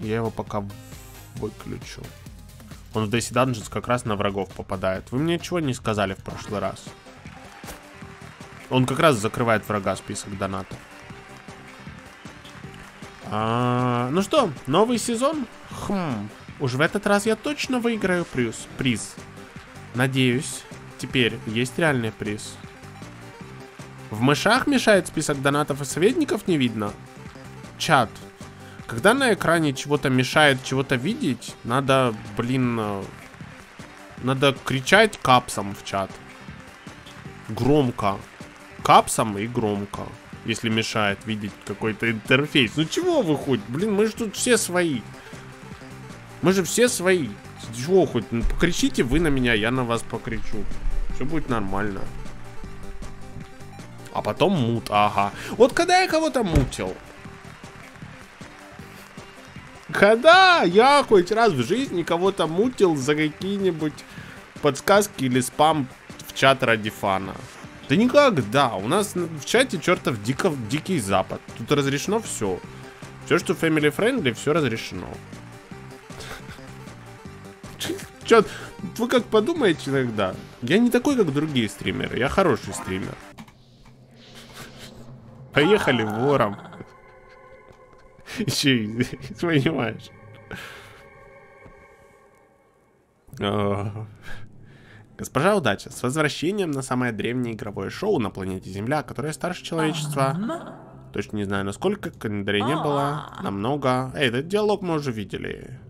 Я его пока выключу. Он в Daisy Dungeons как раз на врагов попадает. Вы мне чего не сказали в прошлый раз? Он как раз закрывает врага список донатов. А, ну что, новый сезон? Хм, уж в этот раз я точно выиграю приз. приз. Надеюсь, теперь есть реальный приз. В мышах мешает список донатов и советников не видно? Чат, когда на экране чего-то мешает чего-то видеть, надо, блин, э, надо кричать капсом в чат. Громко. Капсом и громко. Если мешает видеть какой-то интерфейс. Ну чего вы хоть? Блин, мы же тут все свои. Мы же все свои. Чего хоть? Ну, покричите вы на меня, я на вас покричу. Все будет нормально. А потом мут, ага. Вот когда я кого-то мутил, когда я хоть раз в жизни кого-то мутил за какие-нибудь подсказки или спам в чат ради фана? Да никогда. У нас в чате чертов дико, дикий запад. Тут разрешено все. Все, что family friendly, все разрешено. Че, вы как подумаете иногда? Я не такой, как другие стримеры. Я хороший стример. Поехали вором. Еще понимаешь. Госпожа Удача, с возвращением на самое древнее игровое шоу на планете Земля, которое старше человечества. Точно не знаю, насколько, календарей не было. Намного. Эй, этот диалог мы уже видели.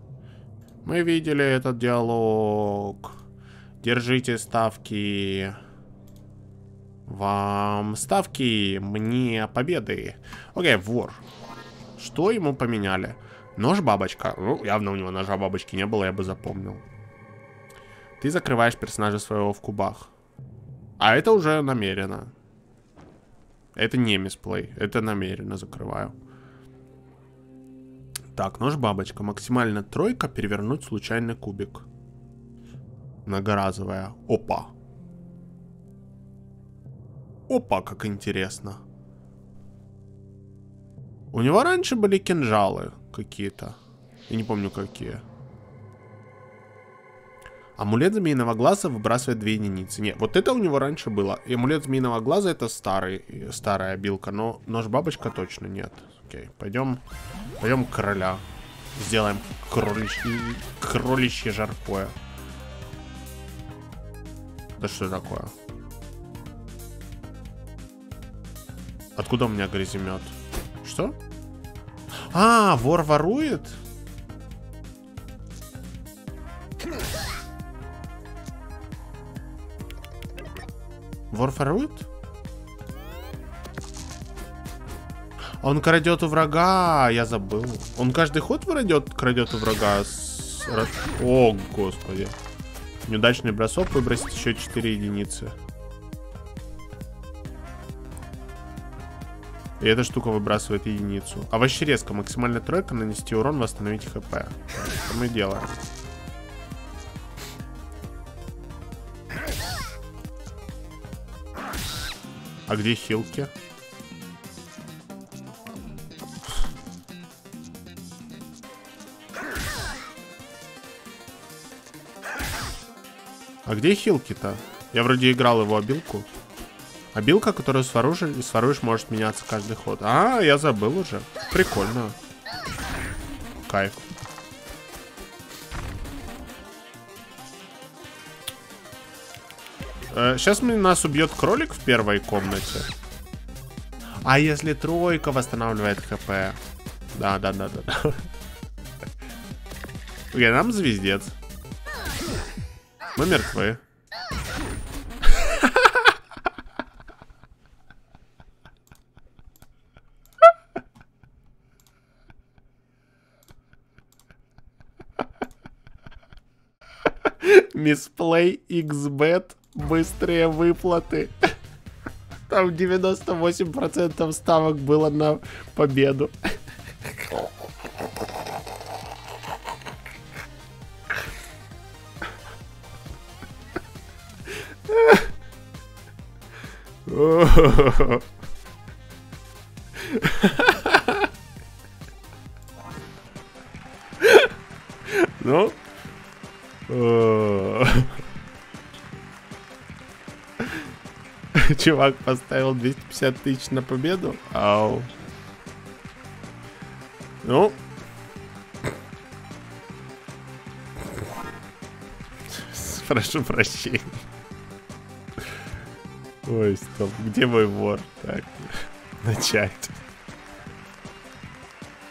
Мы видели этот диалог. Держите ставки. Вам ставки, мне победы. Окей, вор. Что ему поменяли? Нож-бабочка. Ну, явно у него ножа-бабочки не было, я бы запомнил. Ты закрываешь персонажа своего в кубах. А это уже намеренно. Это не мисплей. Это намеренно закрываю. Так, нож-бабочка. Максимально тройка. Перевернуть случайный кубик. Многоразовая. Опа. Опа, как интересно. У него раньше были кинжалы какие-то. Я не помню какие. Амулет змеиного глаза выбрасывает две единицы. Нет, вот это у него раньше было. И амулет змеиного глаза это старый, старая билка, но нож-бабочка точно нет. Окей, пойдем, пойдем короля. Сделаем кроличье, кроличье жаркое. Да что такое? Откуда у меня гряземет? Что? А, вор ворует? Вор ворует? Он крадет у врага, я забыл. Он каждый ход крадет, крадет у врага. С... О, господи. Неудачный бросок, выбросить еще 4 единицы. И эта штука выбрасывает единицу. А вообще резко, максимальная тройка, нанести урон, восстановить хп. Что мы делаем? А где хилки? А где хилки-то? Я вроде играл его обилку. А билка, которую своруешь, своруешь, может меняться каждый ход. А, я забыл уже. Прикольно. Кайф. сейчас э, нас убьет кролик в первой комнате. А если тройка восстанавливает хп? Да, да, да, да. Окей, нам звездец. Мы мертвы. Мисплей XBet. Быстрые выплаты. Там 98% ставок было на победу. Ну? Э. Чувак поставил 250 тысяч на победу? Ау. Ну? Прошу прощения. Ой, стоп. Где мой вор? Так, начать.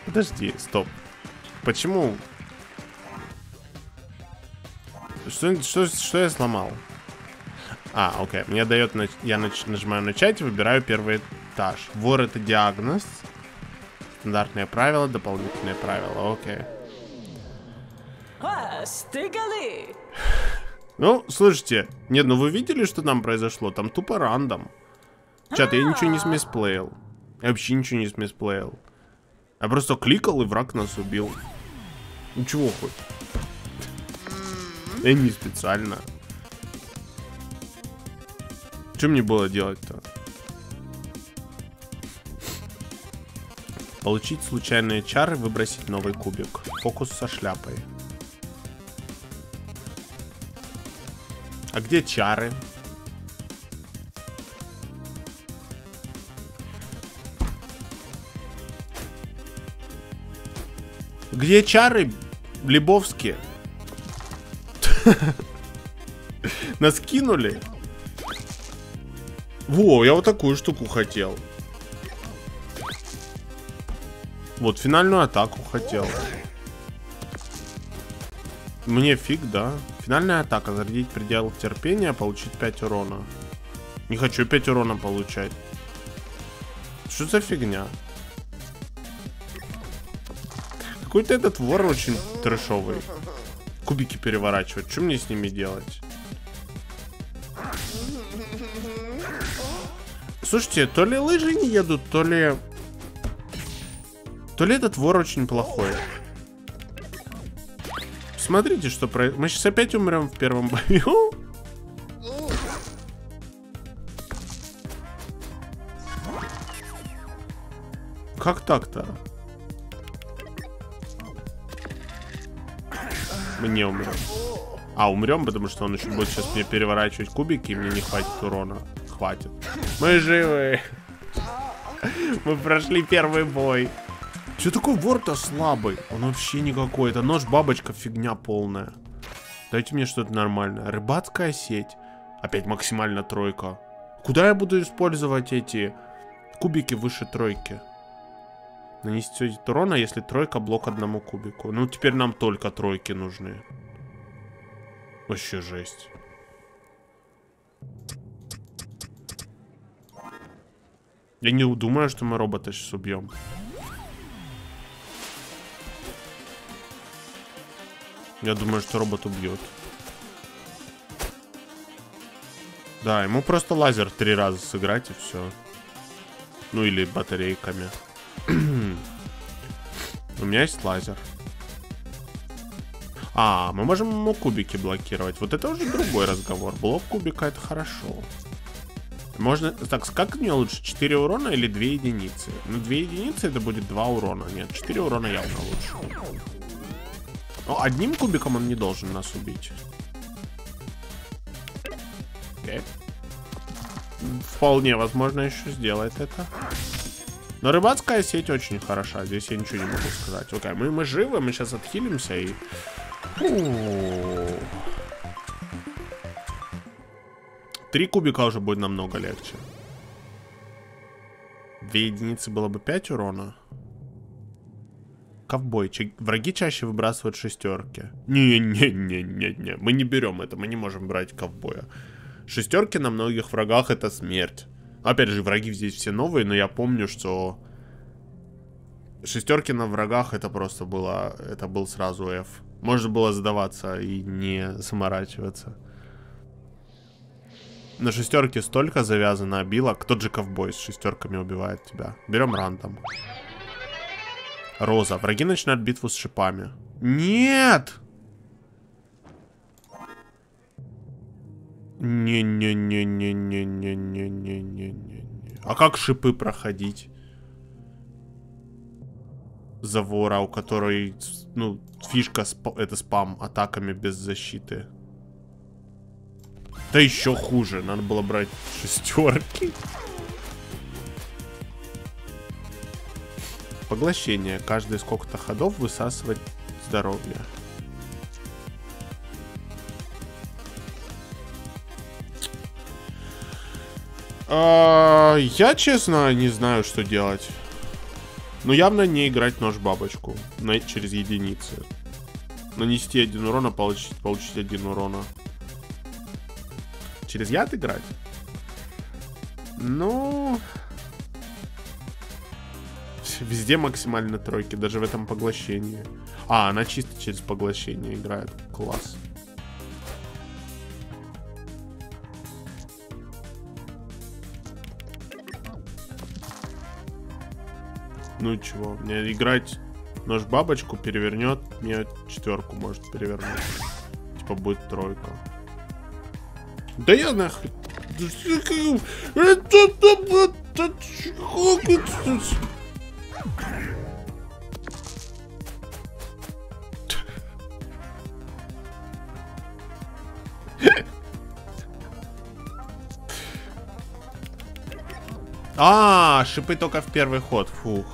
Подожди, стоп. Почему? Что, что, что я сломал? А, окей. Мне дает... Я нажимаю начать и выбираю первый этаж. Вор это диагноз. Стандартные правила, дополнительные правила. Окей. А. Ну, слушайте. Нет, ну вы видели, что там произошло? Там тупо рандом. Чат, я ничего не смисплеил. Я вообще ничего не смисплеил. Я просто кликал, и враг нас убил. Ну чего хоть? Я не специально. Что мне было делать-то? Получить случайные чары, выбросить новый кубик. Фокус со шляпой. А где чары? Где чары, Лебовские? Нас кинули? Во, я вот такую штуку хотел. Вот, финальную атаку хотел. Мне фиг, да. Финальная атака. Зарядить предел терпения, получить 5 урона. Не хочу 5 урона получать. Что за фигня? Какой-то этот вор очень трэшовый. Кубики переворачивать. Что мне с ними делать? Слушайте, то ли лыжи не едут, то ли... То ли этот вор очень плохой. Смотрите, что происходит. Мы сейчас опять умрем в первом бою. Как так-то? Мы не умрем. А, умрем, потому что он еще будет сейчас мне переворачивать кубики, и мне не хватит урона хватит. Мы живы. Мы прошли первый бой. Что такой вор-то слабый? Он вообще никакой. Это нож-бабочка фигня полная. Дайте мне что-то нормальное. Рыбацкая сеть. Опять максимально тройка. Куда я буду использовать эти кубики выше тройки? Нанести урона, если тройка блок одному кубику. Ну, теперь нам только тройки нужны. Вообще жесть. Я не думаю, что мы робота сейчас убьем. Я думаю, что робот убьет. Да, ему просто лазер три раза сыграть и все. Ну или батарейками. У меня есть лазер. А, мы можем ему кубики блокировать. Вот это уже другой разговор. Блок кубика это хорошо. Можно... Так, как мне лучше? 4 урона или 2 единицы? Ну, 2 единицы это будет 2 урона. Нет, 4 урона явно лучше. Но одним кубиком он не должен нас убить. Окей. Вполне возможно еще сделает это. Но рыбацкая сеть очень хороша. Здесь я ничего не могу сказать. Окей, мы, мы живы, мы сейчас отхилимся и... Три кубика уже будет намного легче. Две единицы было бы 5 урона. Ковбой. Враги чаще выбрасывают шестерки. Не-не-не-не-не. Мы не берем это. Мы не можем брать ковбоя. Шестерки на многих врагах это смерть. Опять же, враги здесь все новые, но я помню, что шестерки на врагах это просто было... Это был сразу F. Можно было сдаваться и не заморачиваться. На шестерке столько завязано обилок. Тот же ковбой с шестерками убивает тебя. Берем рандом. Роза. Враги начинают битву с шипами. Нет! Не-не-не-не-не-не-не-не-не. А как шипы проходить? Завора, у которой, ну, фишка сп это спам атаками без защиты. Да еще хуже, надо было брать шестерки. Поглощение. Каждые сколько-то ходов высасывать здоровье. А, я, честно, не знаю, что делать. Но явно не играть нож-бабочку на, через единицы. Нанести один урона, получить, получить один урона. Через яд играть? Ну... Везде максимально тройки, даже в этом поглощении. А, она чисто через поглощение играет. Класс. Ну чего? Мне играть нож бабочку перевернет, мне четверку может перевернуть. Типа будет тройка. Да я нахрен. А, шипы только в первый ход. Фух.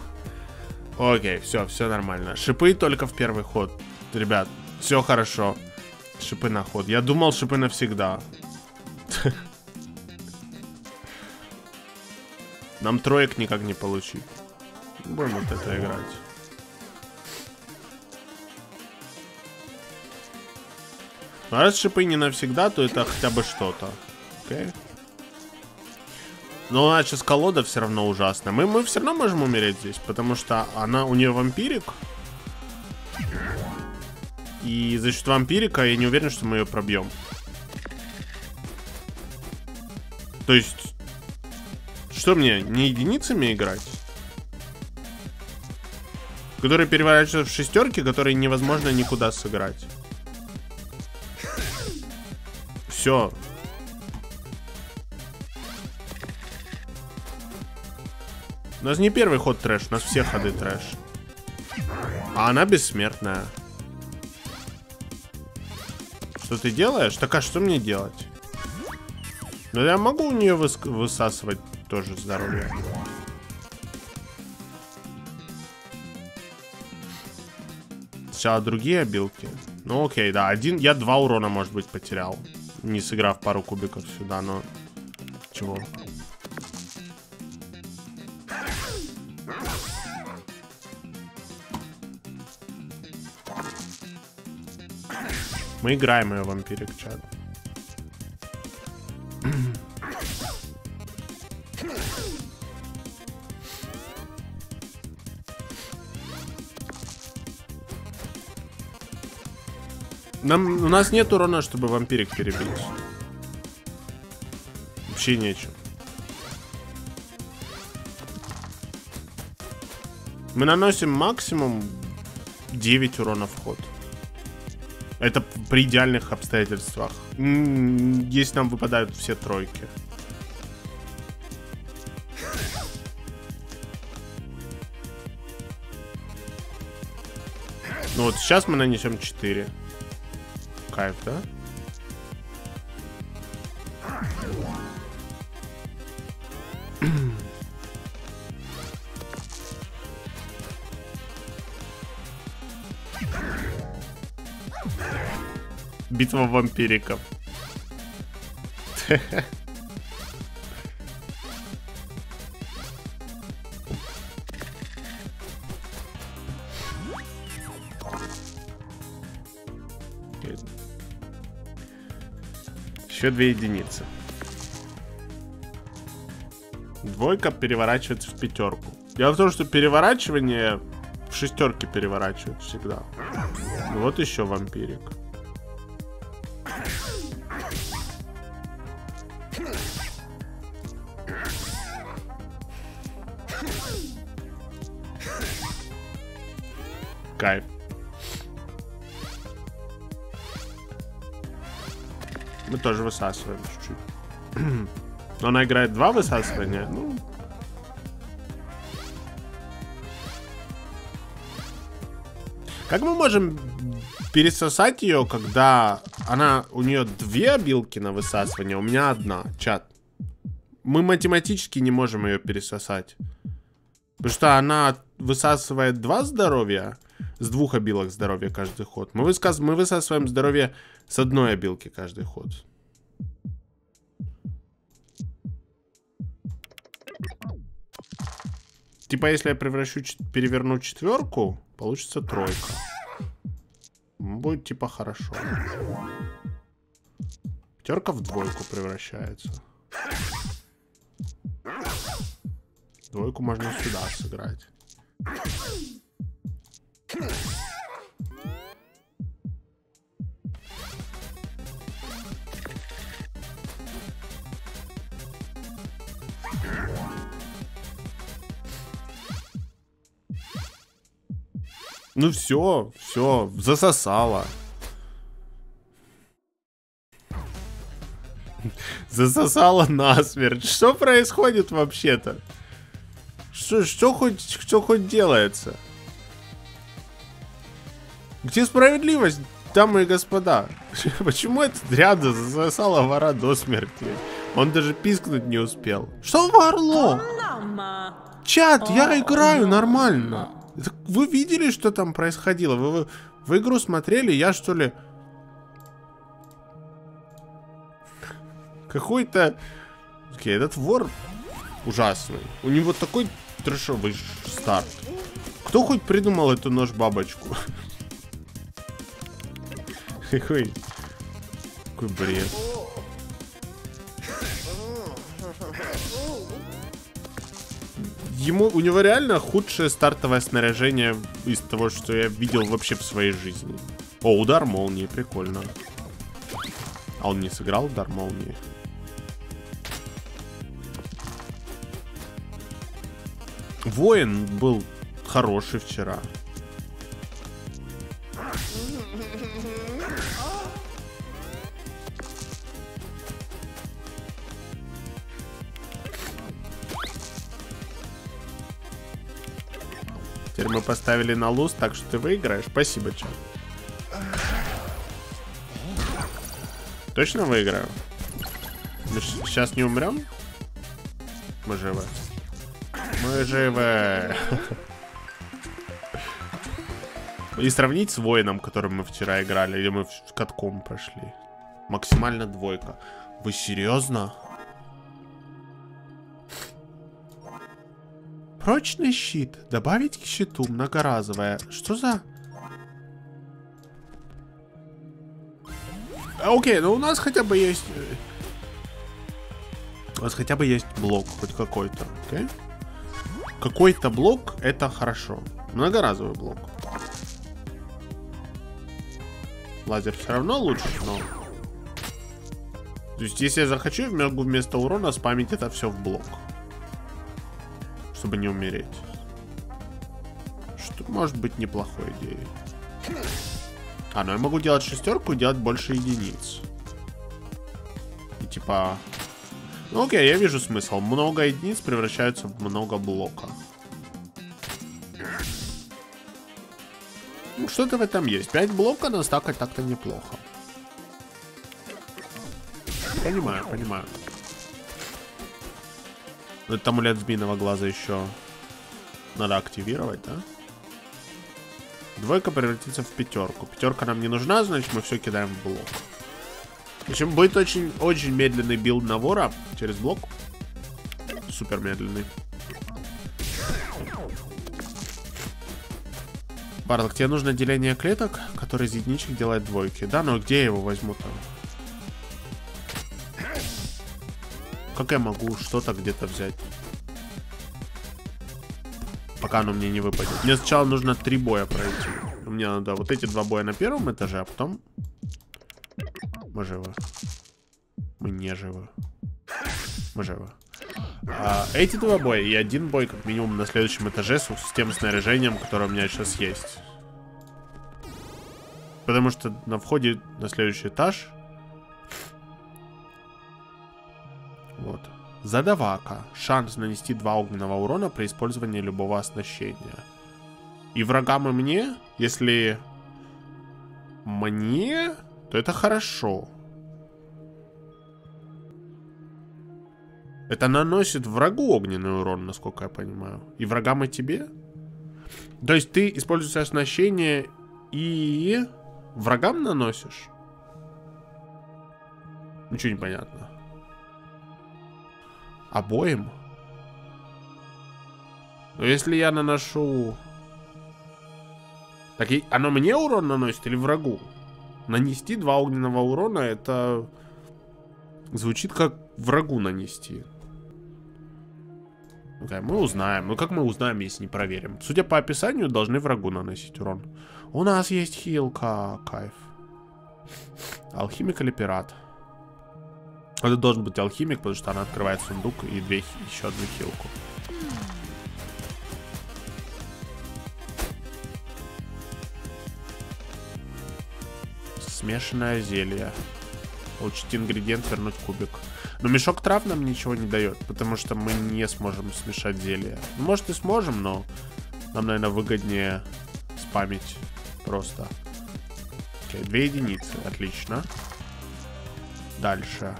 Окей, все, все нормально. Шипы только в первый ход. Ребят, все хорошо. Шипы на ход. Я думал, шипы навсегда. Нам троек никак не получить. Будем вот это играть. Но раз шипы не навсегда, то это хотя бы что-то. Окей. Okay. Но она сейчас колода все равно ужасная. Мы, мы все равно можем умереть здесь, потому что она у нее вампирик. И за счет вампирика я не уверен, что мы ее пробьем. То есть, что мне, не единицами играть? Которые переворачиваются в шестерки, которые невозможно никуда сыграть. Все, У нас не первый ход трэш, у нас все ходы трэш. А она бессмертная. Что ты делаешь? Так а что мне делать? Ну я могу у нее выс высасывать тоже здоровье. Сначала другие обилки. Ну окей, да, один, я два урона, может быть, потерял. Не сыграв пару кубиков сюда, но... Чего? Мы играем ее вампирик, чат. Нам, у нас нет урона, чтобы вампирик перебить. Вообще нечем. Мы наносим максимум 9 урона в ход. Это при идеальных обстоятельствах. Если нам выпадают все тройки. Ну вот сейчас мы нанесем 4. Кайф, да? Битва вампириков. Еще две единицы. Двойка переворачивается в пятерку. Дело в том, что переворачивание в шестерке переворачивают всегда. Вот еще вампирик. Тоже высасываем чуть-чуть. Она играет два высасывания. Ну. Как мы можем пересосать ее, когда она у нее две обилки на высасывание, а у меня одна, чат. Мы математически не можем ее пересосать. Потому что она высасывает два здоровья, с двух обилок здоровья каждый ход. Мы, высказ... мы высасываем здоровье с одной обилки каждый ход. Типа, если я превращу, переверну четверку, получится тройка. Будет типа хорошо. Пятерка в двойку превращается. Двойку можно сюда сыграть. Ну все, все, засосало. Засосало насмерть. Что происходит вообще-то? Что, что хоть, что хоть делается? Где справедливость, дамы и господа? Почему этот рядом засосало вора до смерти? Он даже пискнуть не успел. Что ворло? Чат, я играю нормально. Вы видели, что там происходило? Вы, вы в игру смотрели? Я что ли... Какой-то... Окей, этот вор ужасный. У него такой трешовый старт. Кто хоть придумал эту нож-бабочку? Какой... Какой бред. Ему, у него реально худшее стартовое снаряжение из того, что я видел вообще в своей жизни. О, удар молнии, прикольно. А он не сыграл удар молнии? Воин был хороший вчера. Теперь мы поставили на луз, так что ты выиграешь. Спасибо, чат. Точно выиграю? Мы сейчас не умрем? Мы живы. Мы живы. И сравнить с воином, которым мы вчера играли, или мы катком прошли. Максимально двойка. Вы серьезно? Прочный щит. Добавить к щиту многоразовое. Что за... Окей, ну у нас хотя бы есть... Э, у нас хотя бы есть блок хоть какой-то, окей? Какой-то блок это хорошо. Многоразовый блок. Лазер все равно лучше, но... То есть, если я захочу, я могу вместо урона спамить это все в блок чтобы не умереть. Что может быть неплохой идеей. А, ну я могу делать шестерку и делать больше единиц. И типа... Ну окей, я вижу смысл. Много единиц превращаются в много блока. Ну, что-то в этом есть. 5 блока на стакать так-то неплохо. Понимаю, понимаю. Ну, это амулет змеиного глаза еще надо активировать, да? Двойка превратится в пятерку. Пятерка нам не нужна, значит мы все кидаем в блок. В общем, будет очень, очень медленный build на вора через блок. Супер медленный. Варлок, тебе нужно деление клеток, который из единичек делает двойки. Да, но где я его возьму Как я могу что-то где-то взять? Пока оно мне не выпадет. Мне сначала нужно три боя пройти. Мне надо вот эти два боя на первом этаже, а потом... Мы живы. Мы не живы. Мы живы. А, эти два боя и один бой, как минимум, на следующем этаже с, с тем снаряжением, которое у меня сейчас есть. Потому что на входе на следующий этаж Вот. Задавака. Шанс нанести два огненного урона при использовании любого оснащения. И врагам и мне, Если мне, то это хорошо. Это наносит врагу огненный урон, насколько я понимаю. И врагам и тебе? То есть ты используешь оснащение и врагам наносишь? Ничего не понятно. Обоим? Но если я наношу... Так и оно мне урон наносит или врагу? Нанести два огненного урона, это... Звучит как врагу нанести. Okay, мы узнаем. Ну как мы узнаем, если не проверим? Судя по описанию, должны врагу наносить урон. У нас есть хилка. Кайф. Алхимик или пират? Это должен быть алхимик, потому что она открывает сундук и две, еще одну хилку. Смешанное зелье. Получить ингредиент, вернуть кубик. Но мешок трав нам ничего не дает, потому что мы не сможем смешать зелье. Ну, может и сможем, но нам, наверное, выгоднее спамить просто. Окей, две единицы, отлично. Дальше.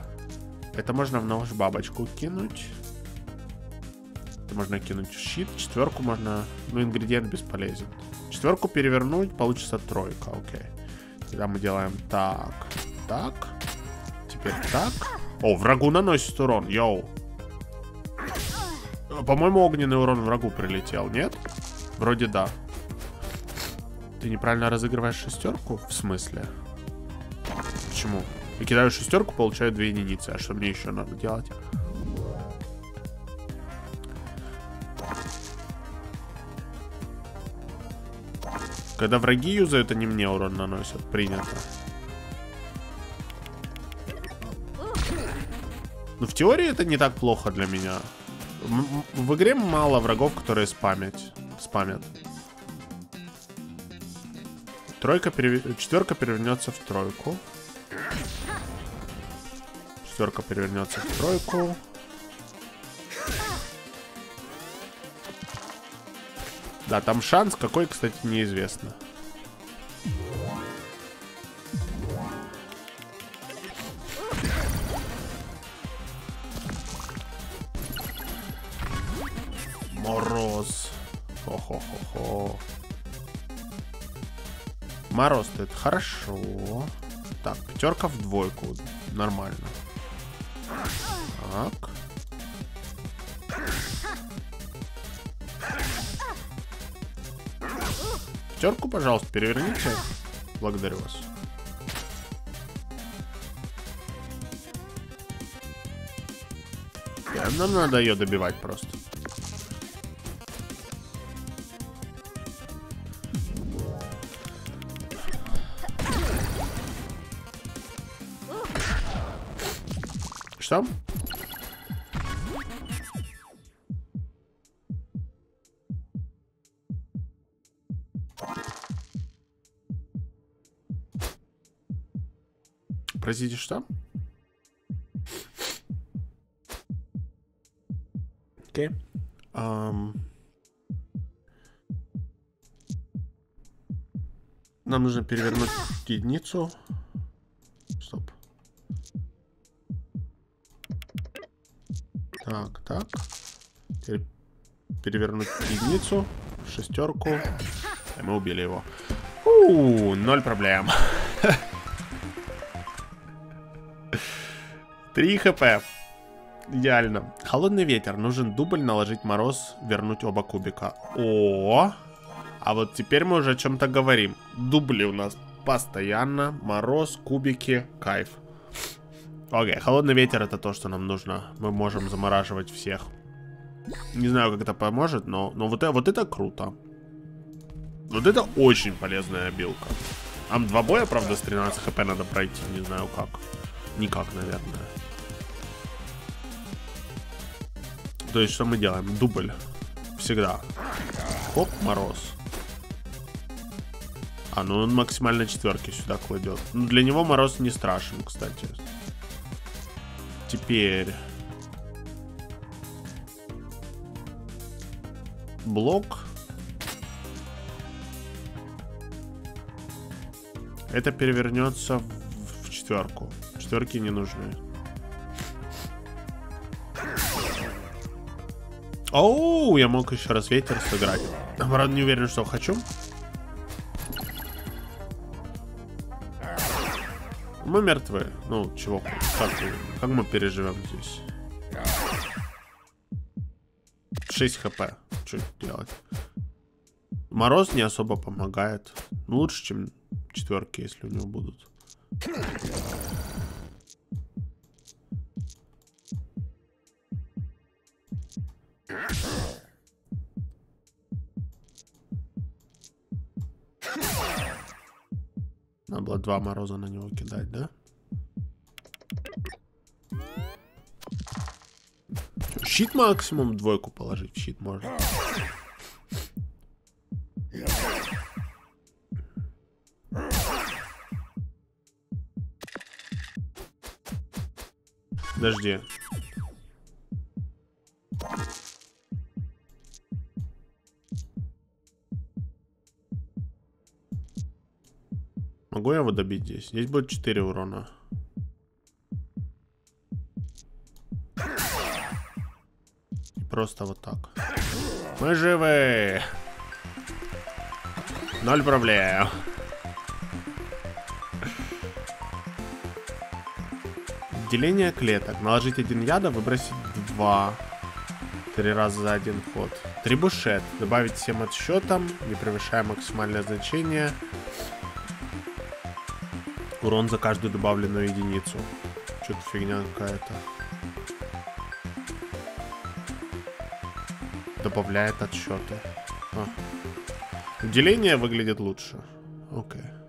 Это можно в нож бабочку кинуть. Это можно кинуть щит. Четверку можно... Ну, ингредиент бесполезен. Четверку перевернуть, получится тройка, окей. Тогда мы делаем так, так. Теперь так. О, врагу наносит урон, йоу. По-моему, огненный урон врагу прилетел, нет? Вроде да. Ты неправильно разыгрываешь шестерку? В смысле? Почему? Я кидаю шестерку, получаю две единицы. А что мне еще надо делать? Когда враги юзают, они мне урон наносят. Принято. Ну, в теории это не так плохо для меня. В, в игре мало врагов, которые спамят. спамят. Тройка перев... Четверка перевернется в тройку. Четверка перевернется в тройку. Да, там шанс какой, кстати, неизвестно. Мороз. Хо-хо-хо-хо. Мороз это хорошо. Так, пятерка в двойку. Нормально. Так. Пятерку, пожалуйста, переверните. Благодарю вас. Нам надо ее добивать просто. Что? Простите, что? Окей. Okay. Um... Нам нужно перевернуть единицу. Стоп. Так, так. Теперь перевернуть единицу, шестерку. И мы убили его. У, ноль проблем. 3 хп. Идеально. Холодный ветер. Нужен дубль, наложить мороз, вернуть оба кубика. О, а вот теперь мы уже о чем-то говорим. Дубли у нас постоянно. Мороз, кубики, кайф. Окей, холодный ветер это то, что нам нужно. Мы можем замораживать всех. Не знаю, как это поможет, но, но вот, это, вот это круто. Вот это очень полезная билка. Ам два боя, правда, с 13 хп надо пройти, не знаю как. Никак, наверное. То есть, что мы делаем? Дубль. Всегда. Хоп, мороз. А, ну он максимально четверки сюда кладет. Ну, для него мороз не страшен, кстати. Теперь... Блок. Это перевернется в, четверку. Четверки не нужны. Оу, я мог еще раз ветер сыграть. Правда, не уверен, что хочу. Мы мертвы. Ну, чего? Как, как мы переживем здесь? 6 хп. Что делать? Мороз не особо помогает. Лучше, чем четверки, если у него будут. Два мороза на него кидать, да? щит максимум двойку положить в щит можно. Подожди. Могу я его добить здесь? Здесь будет 4 урона. И просто вот так. Мы живы! Ноль проблем. Деление клеток. Наложить один яда, выбросить два. Три раза за один ход. Трибушет. Добавить всем отсчетом, не превышая максимальное значение. Урон за каждую добавленную единицу. Что-то фигня какая-то. Добавляет отсчеты. А. Деление выглядит лучше. Окей. Okay.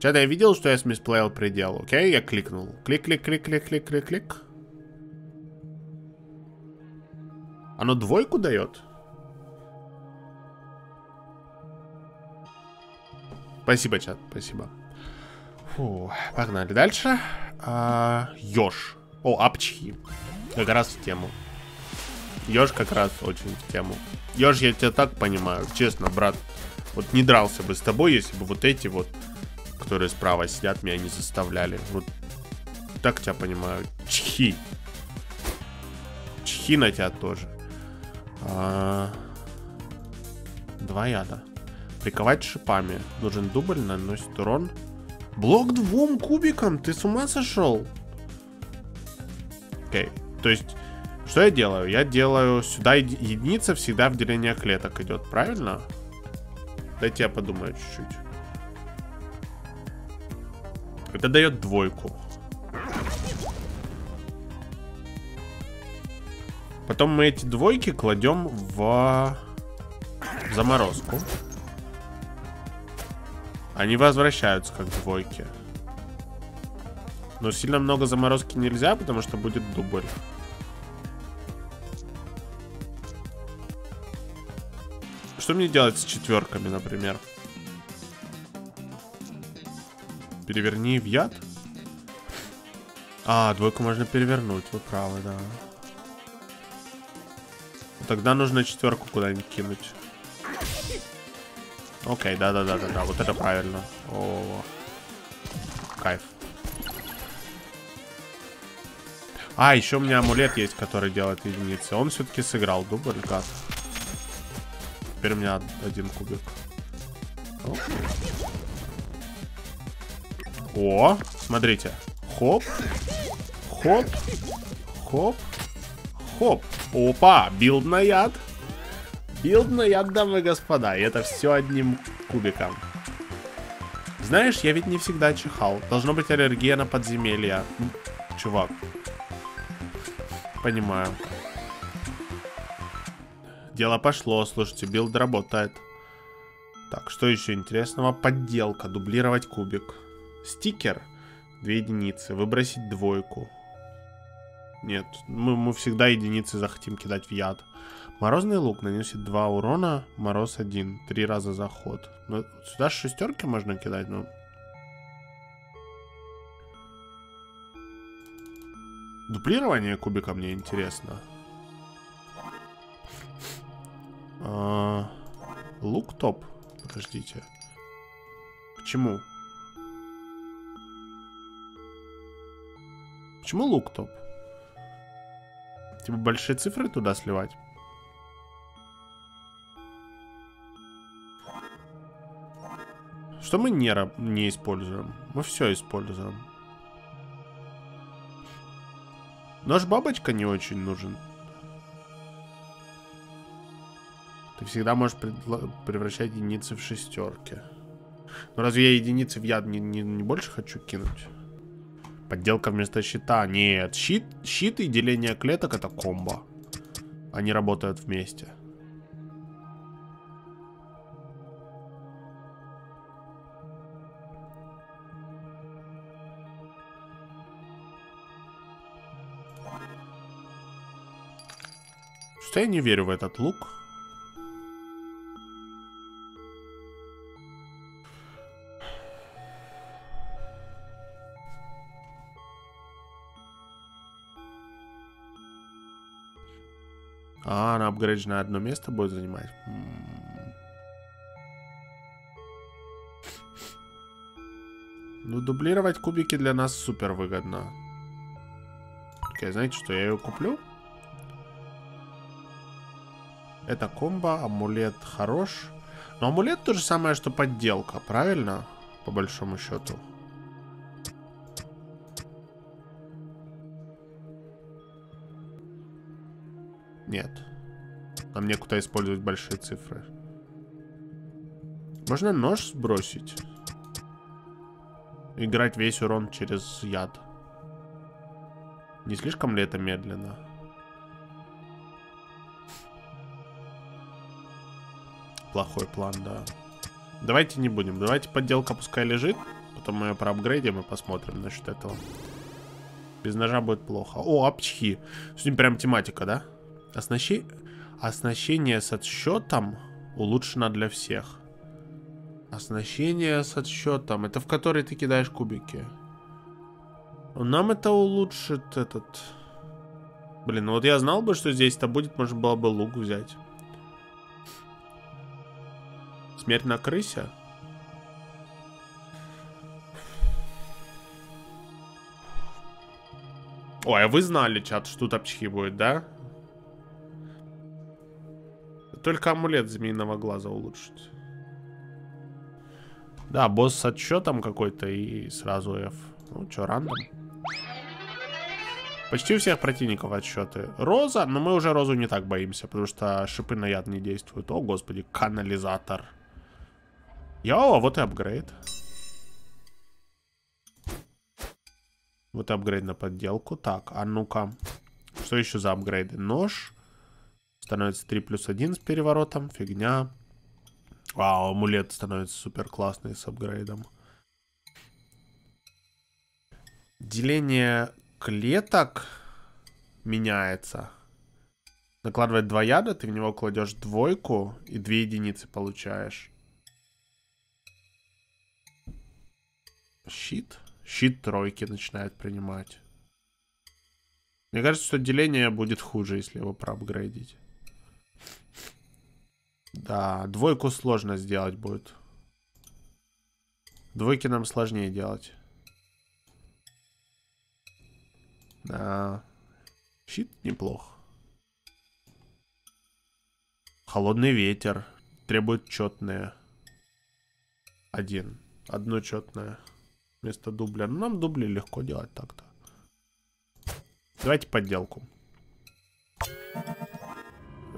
Чат, я видел, что я смисплеил предел, окей? Я кликнул. Клик, клик, клик, клик, клик, клик, клик. Оно двойку дает? Спасибо, чат, спасибо. Фу, погнали дальше. А, Ёж. О, апчхи. Как раз в тему. Ёж как раз очень в тему. Ёж, я тебя так понимаю, честно, брат. Вот не дрался бы с тобой, если бы вот эти вот которые справа сидят, меня не заставляли. Вот так тебя понимаю. Чхи. Чхи на тебя тоже. А... Два яда. Приковать шипами. Нужен дубль, наносит урон. Блок двум кубикам? Ты с ума сошел? Окей. Okay. То есть, что я делаю? Я делаю сюда единица всегда в деление клеток идет, правильно? Дайте я подумаю чуть-чуть. Это дает двойку. Потом мы эти двойки кладем в заморозку. Они возвращаются как двойки. Но сильно много заморозки нельзя, потому что будет дубль. Что мне делать с четверками, например? Переверни в яд? А, двойку можно перевернуть, вы правы, да. Тогда нужно четверку куда-нибудь кинуть. Окей, да-да-да-да-да, вот это правильно. О, кайф. А, еще у меня амулет есть, который делает единицы. Он все-таки сыграл дубль, как? Теперь у меня один кубик. Окей. О, смотрите. Хоп. Хоп. Хоп. Хоп. Опа, build на яд. Build на яд, дамы и господа. И это все одним кубиком. Знаешь, я ведь не всегда чихал. Должно быть аллергия на подземелья. Чувак. Понимаю. Дело пошло, слушайте, build работает. Так, что еще интересного? Подделка, дублировать кубик. Стикер. Две единицы. Выбросить двойку. Нет, мы, мы всегда единицы захотим кидать в яд. Морозный лук наносит 2 урона, мороз 1. Три раза за ход. Но сюда шестерки можно кидать, но... Дуплирование кубика мне интересно. А, лук топ. Подождите. Почему? Почему лук топ? Типа большие цифры туда сливать? Что мы не, не используем? Мы все используем. Нож бабочка не очень нужен. Ты всегда можешь превращать единицы в шестерки. Но разве я единицы в яд не, не, не больше хочу кинуть? Подделка вместо щита. Нет, щит, щит и деление клеток это комбо. Они работают вместе. Что я не верю в этот лук. А, она апгрейдженное одно место будет занимать. Ну, дублировать кубики для нас супер выгодно. Окей, знаете что, я ее куплю? Это комбо, амулет хорош. Но амулет то же самое, что подделка, правильно? По большому счету. Нет. Нам некуда использовать большие цифры. Можно нож сбросить. Играть весь урон через яд. Не слишком ли это медленно? Плохой план, да. Давайте не будем. Давайте подделка пускай лежит. Потом мы ее проапгрейдим и посмотрим насчет этого. Без ножа будет плохо. О, апчхи. Сегодня прям тематика, да? Оснащи... Оснащение с отсчетом улучшено для всех. Оснащение с отсчетом. Это в который ты кидаешь кубики. Нам это улучшит этот... Блин, ну вот я знал бы, что здесь-то будет, можно было бы лук взять. Смерть на крысе? Ой, а вы знали, чат, что тут апчхи будет, да? Только амулет змеиного глаза улучшить. Да, босс с отсчетом какой-то и сразу F. Ну, что, рандом? Почти у всех противников отсчеты. Роза, но мы уже Розу не так боимся, потому что шипы на яд не действуют. О, господи, канализатор. Йоу, вот и апгрейд. Вот и апгрейд на подделку. Так, а ну-ка. Что еще за апгрейды? Нож. Становится 3 плюс 1 с переворотом. Фигня. Вау, амулет становится супер классный с апгрейдом. Деление клеток меняется. Накладывает два яда, ты в него кладешь двойку и две единицы получаешь. Щит. Щит тройки начинает принимать. Мне кажется, что деление будет хуже, если его проапгрейдить. Да, двойку сложно сделать будет. Двойки нам сложнее делать. Да. Щит неплох. Холодный ветер. Требует четные. Один. Одно четное вместо дубля. Ну, нам дубли легко делать так-то. Давайте подделку.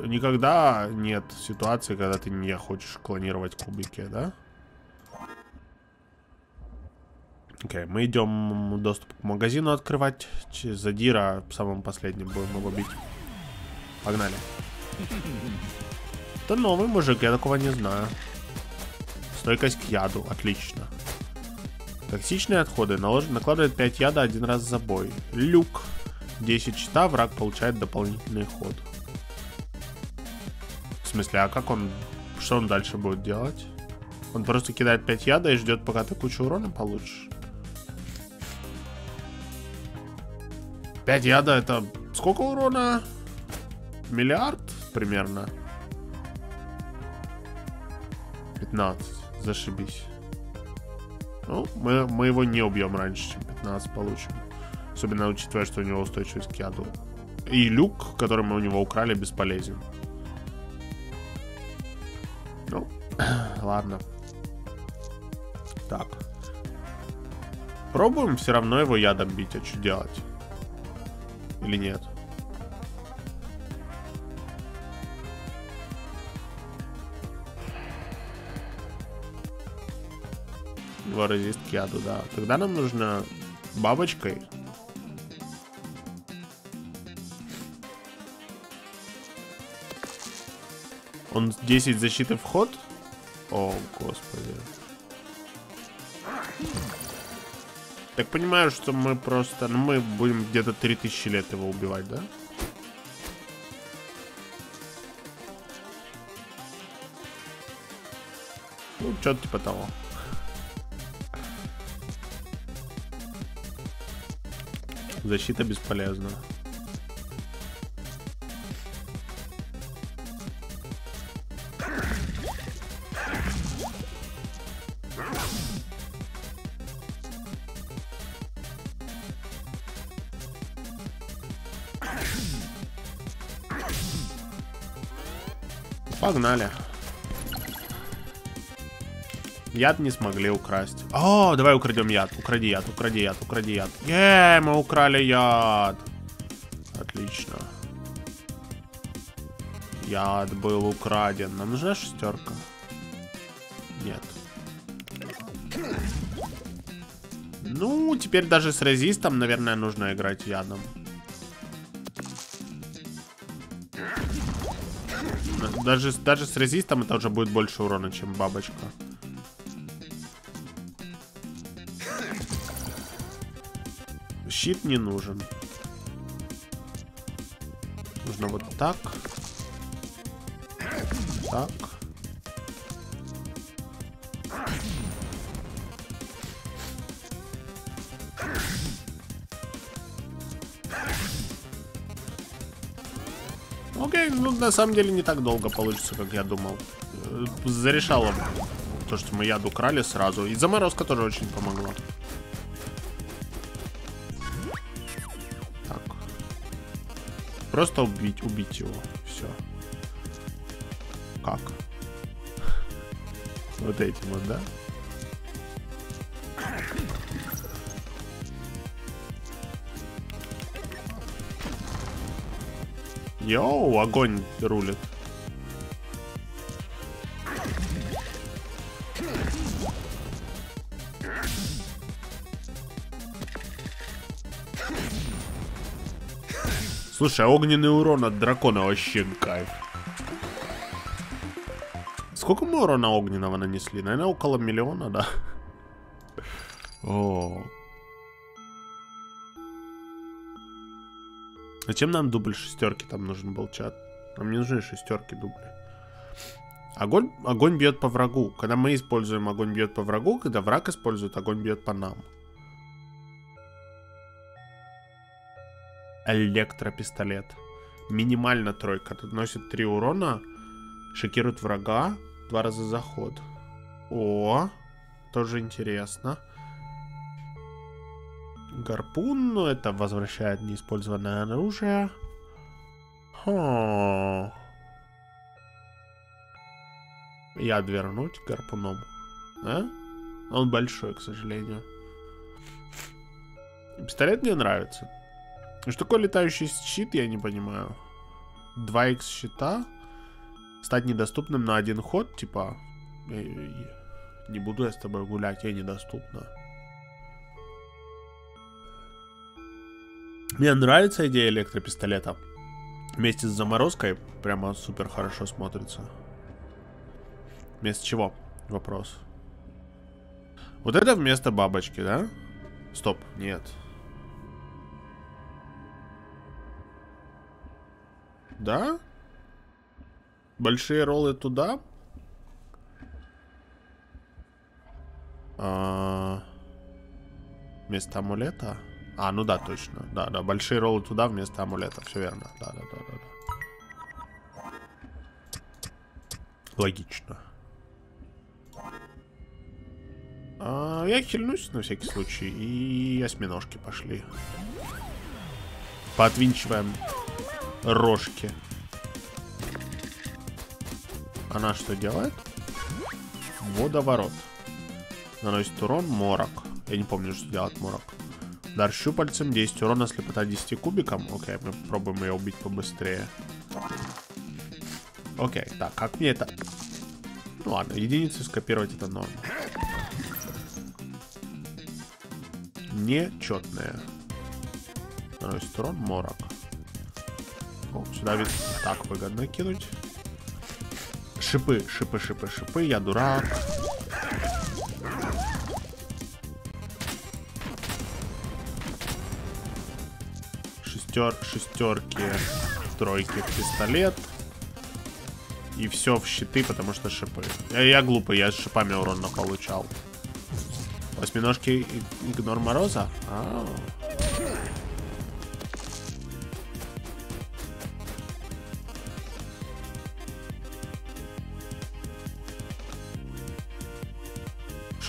Никогда нет ситуации, когда ты не хочешь клонировать кубики, да? Окей, okay, мы идем доступ к магазину открывать. Задира самым последним будем его бить. Погнали. Это новый мужик, я такого не знаю. Стойкость к яду, отлично. Токсичные отходы. Налож... Накладывает 5 яда один раз за бой. Люк. 10 щита, враг получает дополнительный ход. В смысле, а как он... Что он дальше будет делать? Он просто кидает 5 яда и ждет, пока ты кучу урона получишь. 5 яда это... Сколько урона? Миллиард примерно. 15. Зашибись. Ну, мы, мы его не убьем раньше, чем 15 получим. Особенно учитывая, что у него устойчивость к яду. И люк, который мы у него украли, бесполезен. Ну, ладно. Так. Пробуем все равно его ядом бить, а что делать? Или нет? Его резист к яду, да. Тогда нам нужно бабочкой. Он 10 защиты вход? О, господи. Так понимаю, что мы просто... Ну, мы будем где-то 3000 лет его убивать, да? Ну, что-то типа того. Защита бесполезна. Погнали. Яд не смогли украсть. О, давай украдем яд. Укради яд, укради яд, укради яд. Е, мы украли яд. Отлично. Яд был украден. Нам нужна шестерка? Нет. Ну, теперь даже с резистом, наверное, нужно играть ядом. Даже, даже с резистом это уже будет больше урона, чем бабочка. Щит не нужен. Нужно вот так. Так. Окей, ну на самом деле не так долго получится, как я думал. Э, зарешало то, что мы яд украли сразу. И заморозка тоже очень помогла. Просто убить, убить его. Все. Как? Вот этим вот, да? Йоу, огонь рулит. Слушай, а огненный урон от дракона вообще кайф. Сколько мы урона огненного нанесли? Наверное, около миллиона, да? О. Зачем нам дубль шестерки там нужен был чат? Нам не нужны шестерки дубли. Огонь, огонь бьет по врагу. Когда мы используем огонь бьет по врагу, когда враг использует огонь бьет по нам. Электропистолет. Минимально тройка. Тут носит 3 урона. Шокирует врага. Два раза заход. О, тоже интересно. Гарпун, ну это возвращает неиспользованное оружие. Хо. Яд вернуть гарпуном. А? Он большой, к сожалению. Пистолет мне нравится. Что такое летающий щит, я не понимаю. 2х щита. Стать недоступным на один ход, типа... Не буду я с тобой гулять, я недоступна. Мне нравится идея электропистолета. Вместе с заморозкой прямо супер хорошо смотрится. Вместо чего? Вопрос. Вот это вместо бабочки, да? Стоп, нет. Да? Большие роллы туда? А... Вместо амулета? А, ну да, точно. Да, да, большие роллы туда вместо амулета. Все верно. Да, да, да, да. да. Логично. А, я хильнусь на всякий случай. И осьминожки пошли. Поотвинчиваем рожки. Она что делает? Водоворот. Наносит урон морок. Я не помню, что делает морок. Дар щупальцем 10 урона, слепота 10 кубиком. Окей, мы попробуем ее убить побыстрее. Окей, так, как мне это... Ну ладно, единицу скопировать это норм. Нечетная. Наносит урон морок. О, сюда ведь так выгодно кинуть. Шипы, шипы, шипы, шипы. Я дурак. Шестер, шестерки, тройки пистолет. И все в щиты, потому что шипы. Я, я глупый, я с шипами урон получал. Восьминожки игнор мороза? А -а -а.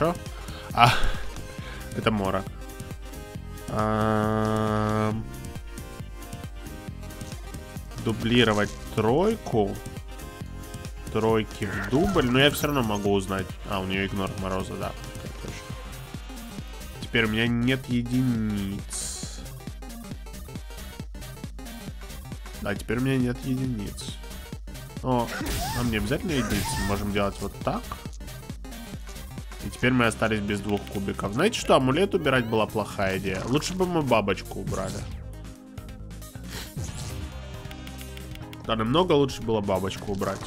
Шо? А, это морок. А, дублировать тройку. Тройки в дубль. Но я все равно могу узнать. А, у нее игнор мороза, да. Теперь у меня нет единиц. Да, теперь у меня нет единиц. О, нам не обязательно единицы. Можем делать вот так. Теперь мы остались без двух кубиков. Знаете что, амулет убирать была плохая идея. Лучше бы мы бабочку убрали. Да, намного лучше было бабочку убрать.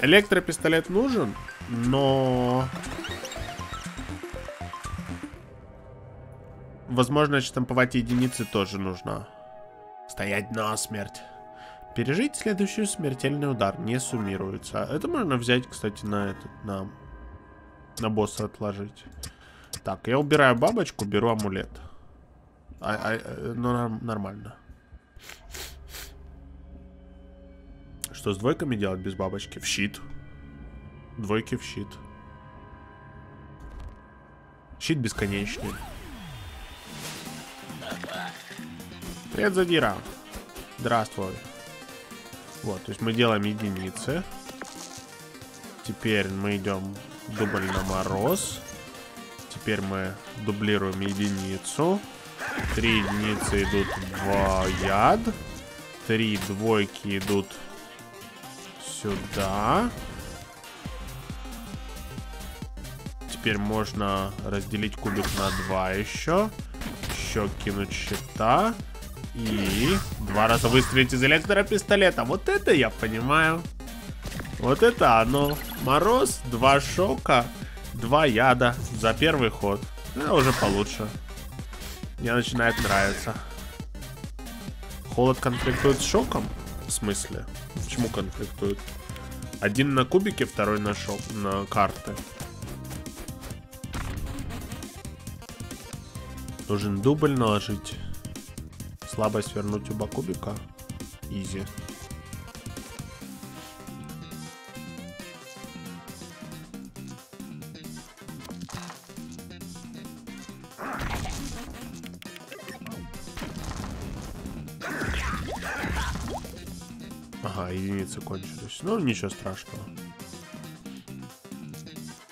Электропистолет нужен, но... Возможно, штамповать единицы тоже нужно. Стоять на смерть. Пережить следующий смертельный удар не суммируется. Это можно взять, кстати, на этот, на, на босса отложить. Так, я убираю бабочку, беру амулет. А, а, ну, нормально. Что с двойками делать без бабочки? В щит. Двойки в щит. Щит бесконечный. Привет, Задира. Здравствуй. Вот, то есть мы делаем единицы. Теперь мы идем дубль на мороз. Теперь мы дублируем единицу. Три единицы идут в яд. Три двойки идут сюда. Теперь можно разделить кубик на два еще. Еще кинуть щита. И два раза выстрелить из электропистолета. Вот это я понимаю. Вот это оно. Мороз, два шока, два яда за первый ход. Это уже получше. Мне начинает нравиться. Холод конфликтует с шоком? В смысле? Почему конфликтует? Один на кубике, второй на шок, на карты. Нужен дубль наложить. Слабость вернуть оба кубика. Изи. Ага, единицы кончились. Ну, ничего страшного.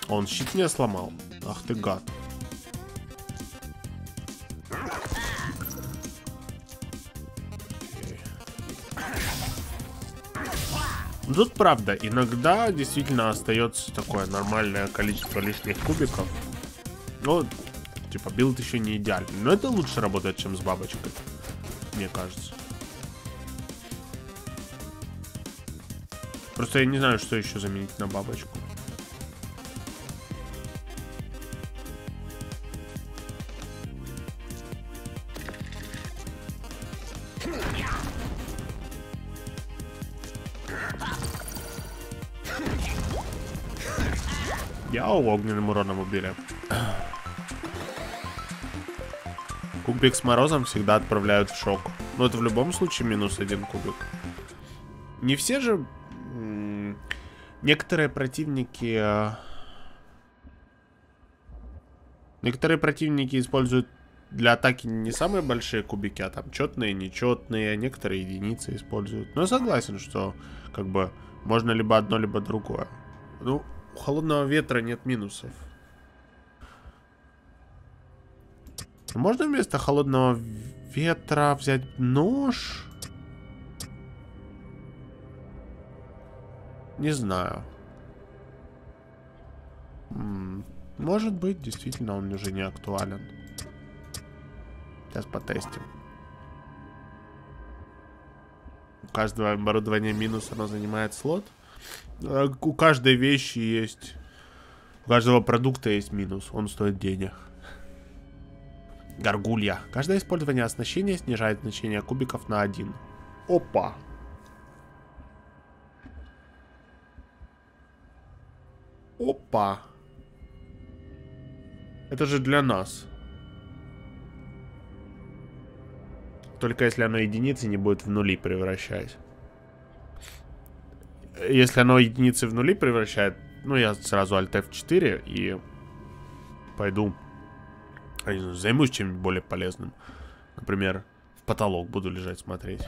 Он щит не сломал. Ах ты гад. Тут правда, иногда действительно остается такое нормальное количество лишних кубиков. Ну, типа, build еще не идеальный. Но это лучше работает, чем с бабочкой. Мне кажется. Просто я не знаю, что еще заменить на бабочку. Яу, огненным уроном убили. Кубик с морозом всегда отправляют в шок. Но это в любом случае минус один кубик. Не все же Некоторые противники... Э, некоторые противники используют для атаки не самые большие кубики, а там четные, нечетные, некоторые единицы используют. Но согласен, что как бы можно либо одно, либо другое. Ну, у холодного ветра нет минусов. Можно вместо холодного ветра взять нож? Не знаю. Может быть, действительно он уже не актуален. Сейчас потестим. У каждого оборудования минус оно занимает слот. А у каждой вещи есть... У каждого продукта есть минус. Он стоит денег. Горгулья. Каждое использование оснащения снижает значение кубиков на один. Опа. Опа. Это же для нас. Только если оно единицы не будет в нули превращать. Если оно единицы в нули превращает, ну я сразу Alt F4 и пойду займусь чем-нибудь более полезным. Например, в потолок буду лежать смотреть.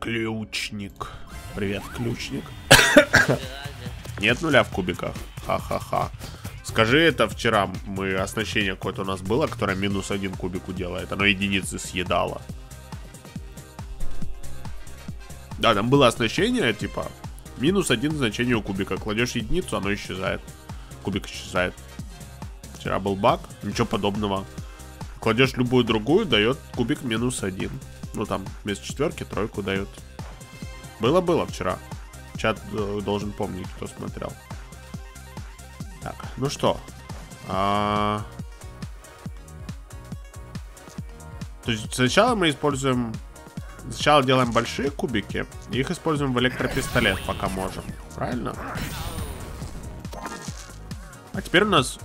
Ключник. Привет, ключник. Нет нуля в кубиках. Ха-ха-ха. Скажи это вчера, мы оснащение какое-то у нас было, которое минус один кубику делает. Оно единицы съедало. Да, там было оснащение, типа, минус один значение у кубика. Кладешь единицу, оно исчезает. Кубик исчезает. Вчера был баг, ничего подобного. Кладешь любую другую, дает кубик минус один. Ну, там, вместо четверки тройку дает. Было-было вчера. Чат э, должен помнить, кто смотрел. Так, ну что. А... То есть сначала мы используем... Сначала делаем большие кубики, их используем в электропистолет, пока можем. Правильно? А теперь у нас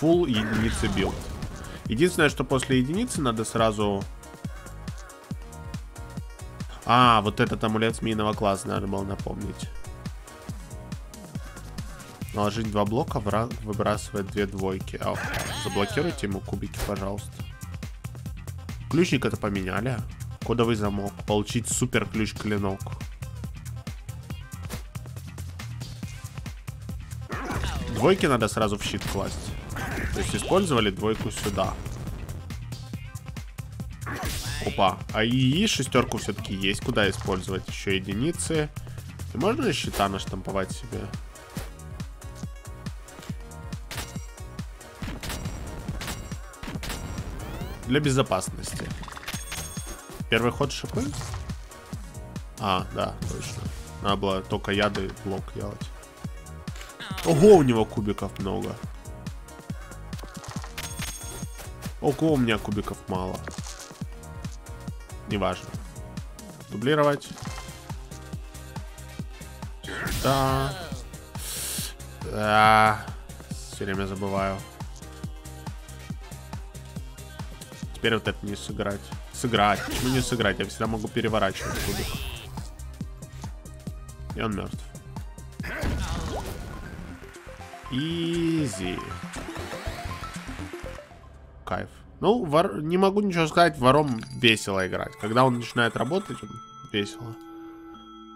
full единицы build. Единственное, что после единицы надо сразу... А, вот этот амулет змеиного класса надо было напомнить. Наложить два блока, выбрасывает две двойки. А, заблокируйте ему кубики, пожалуйста. Ключник это поменяли. Кодовый замок. Получить супер ключ клинок. Двойки надо сразу в щит класть. То есть использовали двойку сюда. Опа. А и шестерку все-таки есть. Куда использовать? Еще единицы. И можно щита наштамповать себе? Для безопасности. Первый ход шипы? А, да, точно. Надо было только яды блок делать. Ого, у него кубиков много. Ого, у меня кубиков мало. Неважно. Дублировать. Да. Да. Все время забываю. Теперь вот это не сыграть. Сыграть. Почему не сыграть? Я всегда могу переворачивать кубик. И он мертв. Изи. Кайф. Ну, вор... не могу ничего сказать, вором весело играть. Когда он начинает работать, он весело.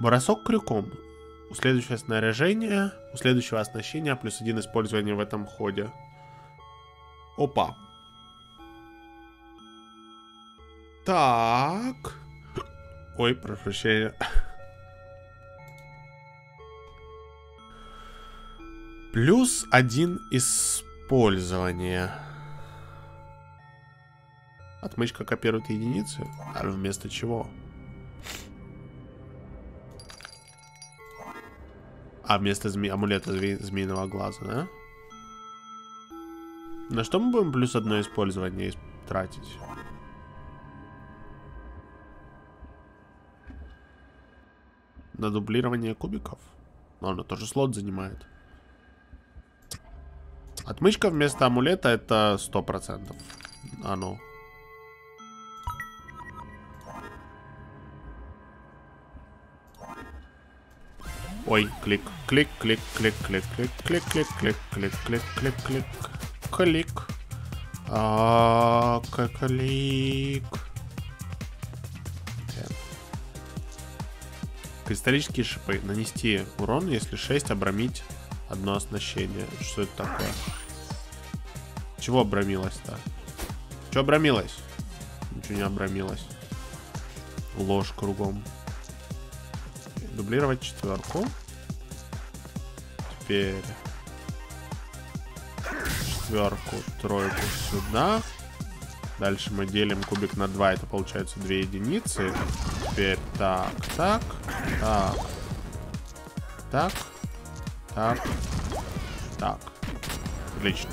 Бросок крюком. У следующего снаряжения, у следующего оснащения плюс один использование в этом ходе. Опа. Так. Ой, прошу прощения. Плюс один использование. Отмычка копирует единицы, а вместо чего? А вместо зме... амулета зме... змеиного глаза, да? На что мы будем плюс одно использование тратить? На дублирование кубиков? Но оно тоже слот занимает. Отмычка вместо амулета это 100%. А ну. Ой, клик, клик, клик, клик, клик, клик, клик, клик, клик, клик, клик, клик, клик, клик. клик, клик, клик. Кристаллические шипы. Нанести урон, если 6 обрамить одно оснащение. Что это такое? Чего обрамилось-то? Что обрамилось? Ничего не обрамилось. Ложь кругом. Дублировать четверку. Теперь четверку, тройку сюда. Дальше мы делим кубик на 2, это получается 2 единицы. Теперь так, так, так, так, так, так. Отлично.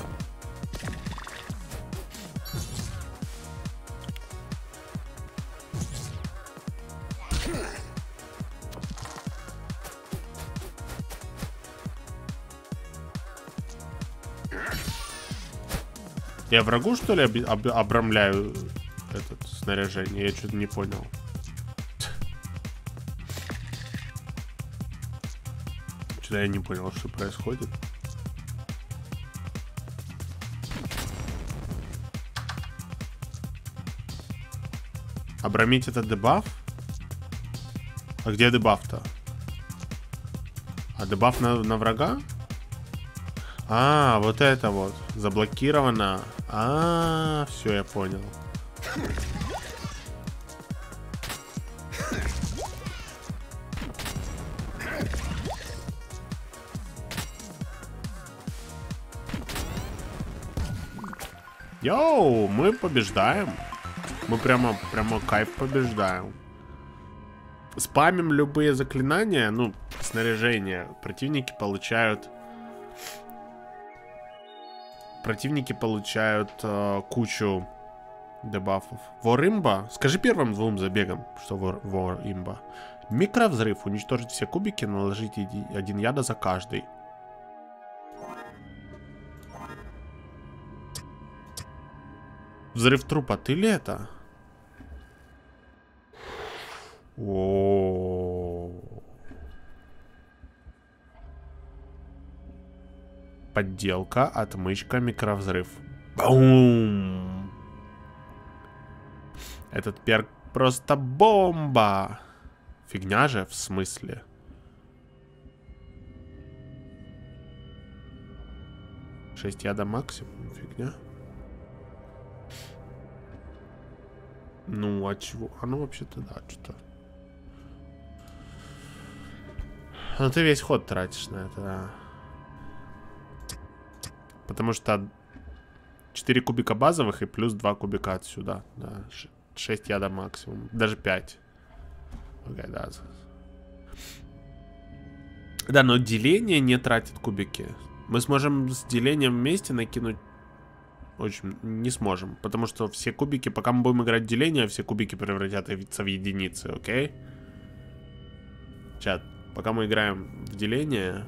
Я врагу, что ли, об об обрамляю это снаряжение? Я что-то не понял. Что-то я не понял, что происходит. Обрамить это дебаф? А где дебаф-то? А дебаф на, на врага? А, вот это вот. Заблокировано. А, все, я понял. Йоу, мы побеждаем. Мы прямо, прямо кайф побеждаем. Спамим любые заклинания, ну, снаряжение. Противники получают противники получают э, кучу дебафов. Воримба. Скажи первым двум забегам, что вор, воримба. Микровзрыв. Уничтожить все кубики, наложить один яда за каждый. Взрыв трупа. Ты ли это? О, -о, -о. Подделка, отмычка, микровзрыв. Бум! Этот перк просто бомба! Фигня же, в смысле? Шесть яда максимум, фигня. Ну, а чего? А ну, вообще-то, да, что-то. Ну, ты весь ход тратишь на это, да. Потому что 4 кубика базовых и плюс 2 кубика отсюда. Да, 6 яда максимум. Даже 5. Okay, да. да, но деление не тратит кубики. Мы сможем с делением вместе накинуть... Очень не сможем. Потому что все кубики, пока мы будем играть деление, все кубики превратятся в единицы, окей? Чат, пока мы играем в деление,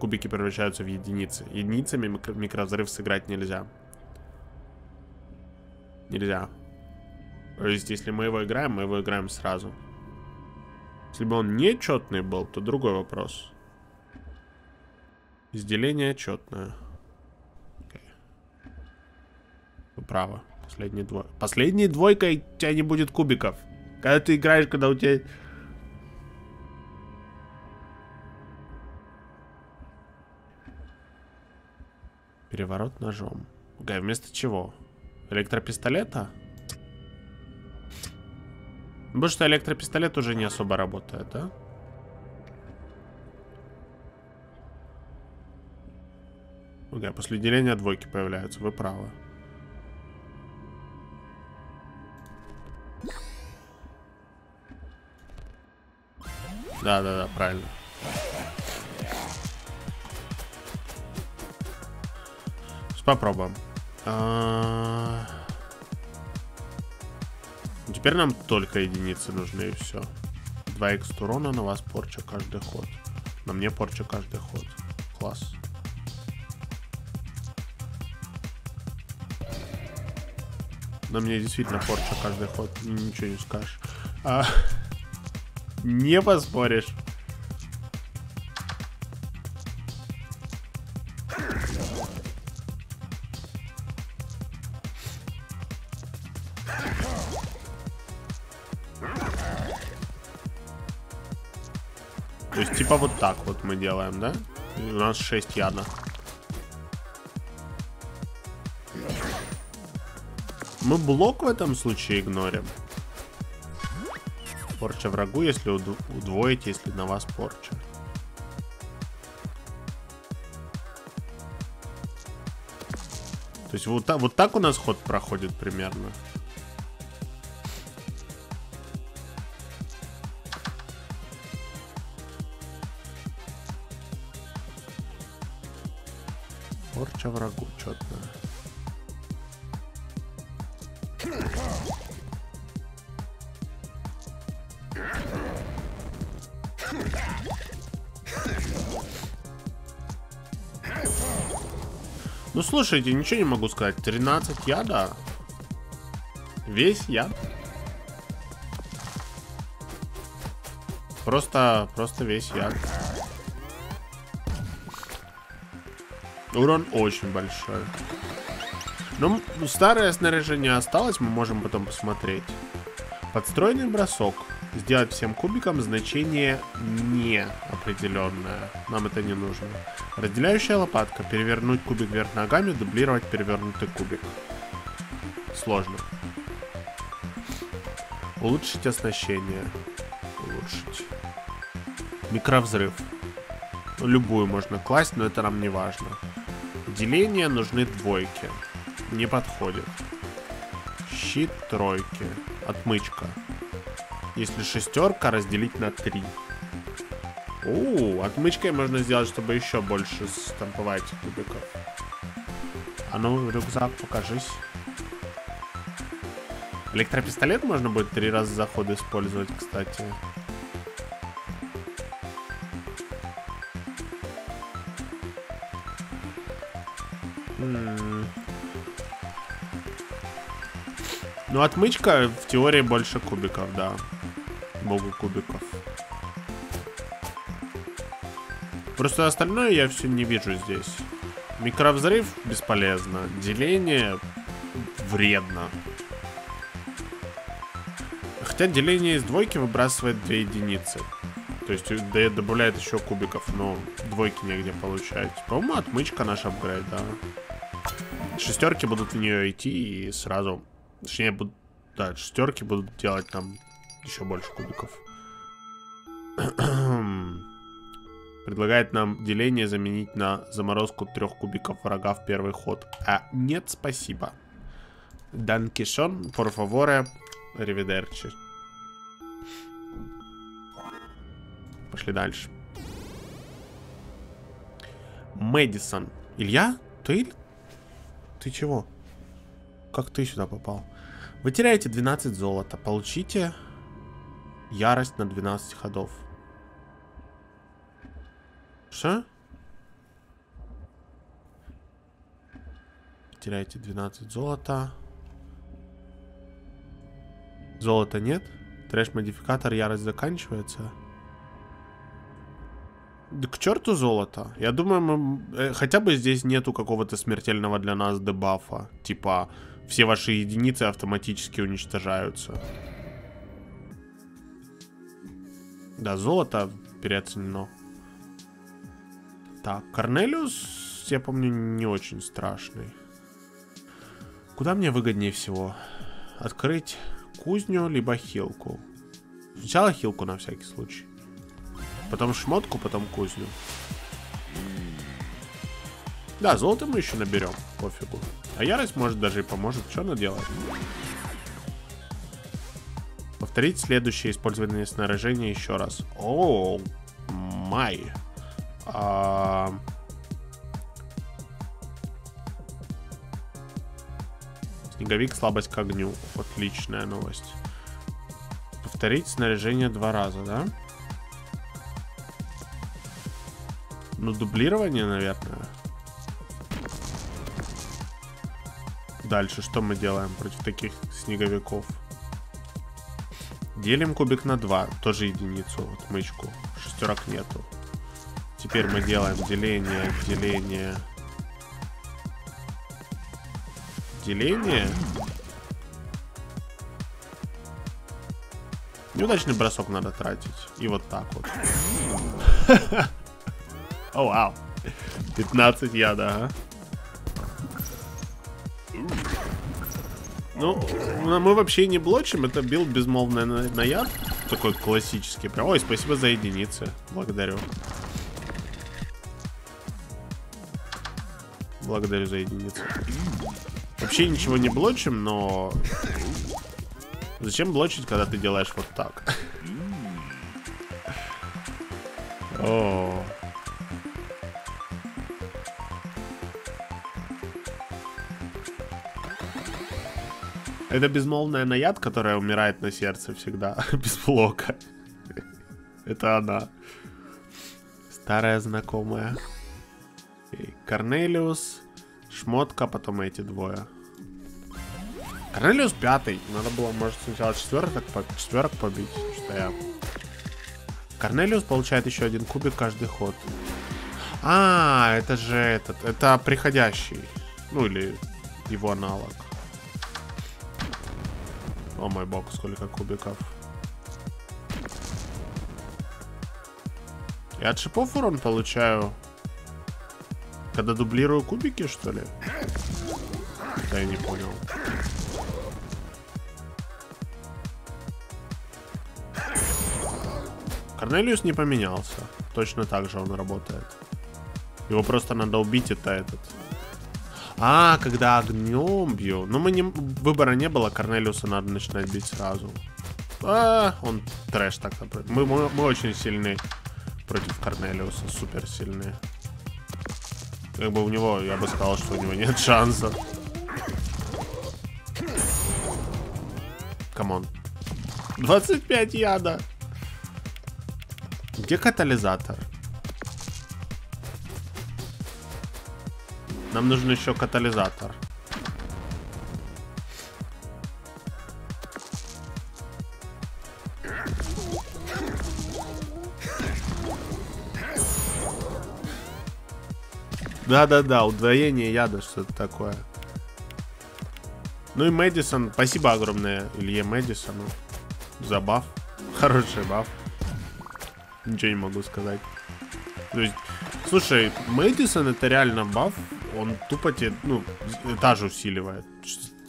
кубики превращаются в единицы. Единицами микро микровзрыв сыграть нельзя. Нельзя. То есть, если мы его играем, мы его играем сразу. Если бы он нечетный был, то другой вопрос. Изделение четное. Okay. Вы правы. Последний двой. Последней двойкой у тебя не будет кубиков. Когда ты играешь, когда у тебя Переворот ножом. Окей, вместо чего? Электропистолета? Потому что электропистолет уже не особо работает, да? Окей, после деления двойки появляются, вы правы. Да-да-да, правильно. попробуем. А... Теперь нам только единицы нужны и все. 2 х урона на вас порча каждый ход. На мне порча каждый ход. Класс. На мне действительно порча каждый ход. Ничего не скажешь. А... Не поспоришь. То есть, типа, вот так вот мы делаем, да? И у нас 6 яда. Мы блок в этом случае игнорим. Порча врагу, если удвоить, если на вас порча. То есть вот, так, вот так у нас ход проходит примерно. Порча врагу, четно. Слушайте, ничего не могу сказать. 13 яда. Весь яд. Просто, просто весь яд. Урон очень большой. Но ну, старое снаряжение осталось, мы можем потом посмотреть. Подстроенный бросок. Сделать всем кубикам значение не определенное. Нам это не нужно. Разделяющая лопатка. Перевернуть кубик вверх ногами, дублировать перевернутый кубик. Сложно. Улучшить оснащение. Улучшить. Микровзрыв. Любую можно класть, но это нам не важно. Деление нужны двойки. Не подходит. Щит тройки. Отмычка. Если шестерка, разделить на три. У, отмычкой можно сделать, чтобы еще больше стамповать кубиков. А ну, рюкзак, покажись. Электропистолет можно будет три раза за ход использовать, кстати. Ну, отмычка в теории больше кубиков, да. Богу кубиков. Просто остальное я все не вижу здесь. Микровзрыв бесполезно. Деление вредно. Хотя деление из двойки выбрасывает две единицы. То есть добавляет еще кубиков, но двойки негде получать. По-моему, отмычка наша апгрейд, да. Шестерки будут в нее идти и сразу... Точнее, будут... Да, шестерки будут делать там еще больше кубиков. Предлагает нам деление заменить на заморозку трех кубиков врага в первый ход. А нет, спасибо. Данкишон, por favore, ривидерчи. Пошли дальше. Мэдисон. Илья? Ты? Ты чего? Как ты сюда попал? Вы теряете 12 золота. Получите ярость на 12 ходов. Что? Теряете 12 золота. Золота нет. Трэш-модификатор ярость заканчивается. Да к черту золото. Я думаю, мы... Э, хотя бы здесь нету какого-то смертельного для нас дебафа. Типа, все ваши единицы автоматически уничтожаются. Да, золото переоценено. Так, Корнелиус, я помню, не очень страшный. Куда мне выгоднее всего? Открыть кузню, либо хилку. Сначала хилку на всякий случай. Потом шмотку, потом кузню. Да, золото мы еще наберем, пофигу. А ярость может даже и поможет. Что она делает? Повторить следующее использование снаряжения еще раз. О, май. А... Снеговик, слабость к огню. Отличная новость. Повторить снаряжение два раза, да? Ну, дублирование, наверное. Дальше что мы делаем против таких снеговиков? Делим кубик на 2, тоже единицу, отмычку. Шестерок нету. Теперь мы делаем деление, деление. Деление. Неудачный бросок надо тратить. И вот так вот. О, вау. 15 яда, ага. Ну, мы вообще не блочим, это build безмолвный на, на яд. Такой классический. Прям, ой, спасибо за единицы. Благодарю. Благодарю за единицу. Вообще ничего не блочим, но... Зачем блочить, когда ты делаешь вот так? О. Это безмолвная наяд, которая умирает на сердце всегда, без блока. Это она. Старая знакомая. Корнелиус, Шмотка, потом эти двое. Корнелиус пятый. Надо было, может, сначала четверок, четверок побить, что я... Корнелиус получает еще один кубик каждый ход. А, это же этот, это приходящий. Ну, или его аналог. О мой бог, сколько кубиков. Я от шипов урон получаю когда дублирую кубики, что ли? Да, я не понял. Корнелиус не поменялся. Точно так же он работает. Его просто надо убить, это этот. А, когда огнем бью. Ну, мы не, выбора не было, Корнелиуса надо начинать бить сразу. А, он трэш так. Мы, мы, мы очень сильны против Корнелиуса, супер сильные. Как бы у него, я бы сказал, что у него нет шансов. Come on. 25 яда. Где катализатор? Нам нужен еще катализатор. Да-да-да, удвоение яда, что-то такое. Ну и Мэдисон, спасибо огромное Илье Мэдисону за баф. Хороший баф. Ничего не могу сказать. То есть, слушай, Мэдисон это реально баф. Он тупо тебе, ну, этаж усиливает.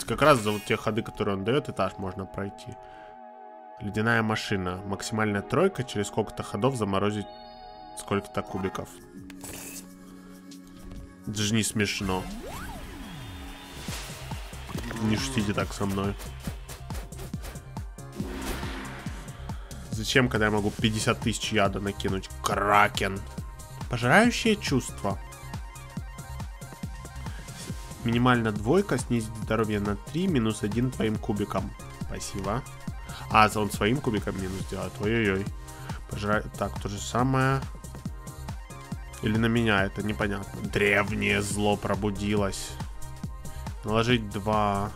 Как раз за вот те ходы, которые он дает, этаж можно пройти. Ледяная машина. Максимальная тройка. Через сколько-то ходов заморозить сколько-то кубиков. Это же не смешно. Не шутите так со мной. Зачем, когда я могу 50 тысяч яда накинуть? Кракен. Пожирающее чувство. Минимально двойка, снизить здоровье на 3, минус 1 твоим кубиком. Спасибо. А, он своим кубиком минус делает. Ой-ой-ой. Пожирать. Так, то же самое. Или на меня, это непонятно. Древнее зло пробудилось. Наложить два.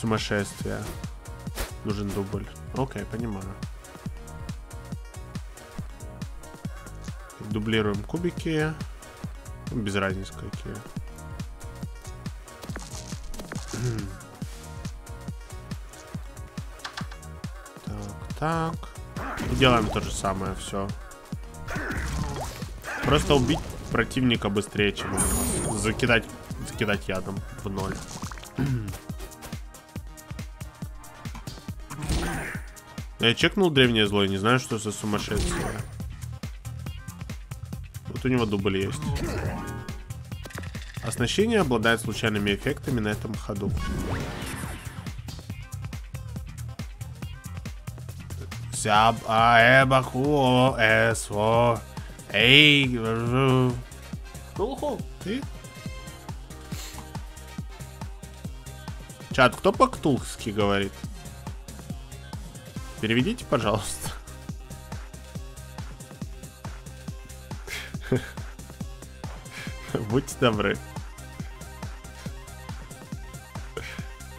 Сумасшествие. Нужен дубль. Окей, понимаю. Дублируем кубики. Без разницы какие. так, так. Делаем то же самое, все. Просто убить противника быстрее, чем закидать, закидать ядом в ноль. Я чекнул древнее зло, не знаю, что за сумасшествие. Вот у него дубль есть. Оснащение обладает случайными эффектами на этом ходу. Сяб аэбаху эсво. Эй, Ктулху, ты? Чат, кто по-ктулхски говорит? Переведите, пожалуйста. Будьте добры.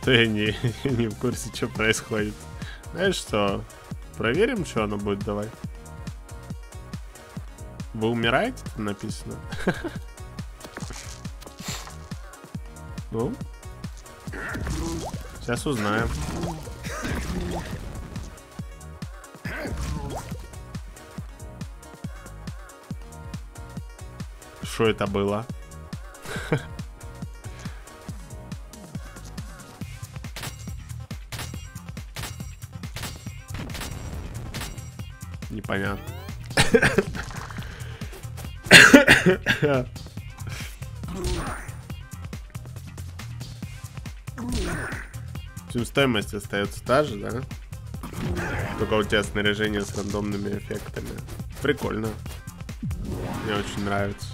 Я не, не в курсе, что происходит. Знаешь что? Проверим, что оно будет давай. Вы умираете? Написано. Ну? Сейчас узнаем. Что это было? Непонятно. Общем, стоимость остается та же, да? Только у тебя снаряжение с рандомными эффектами. Прикольно. Мне очень нравится.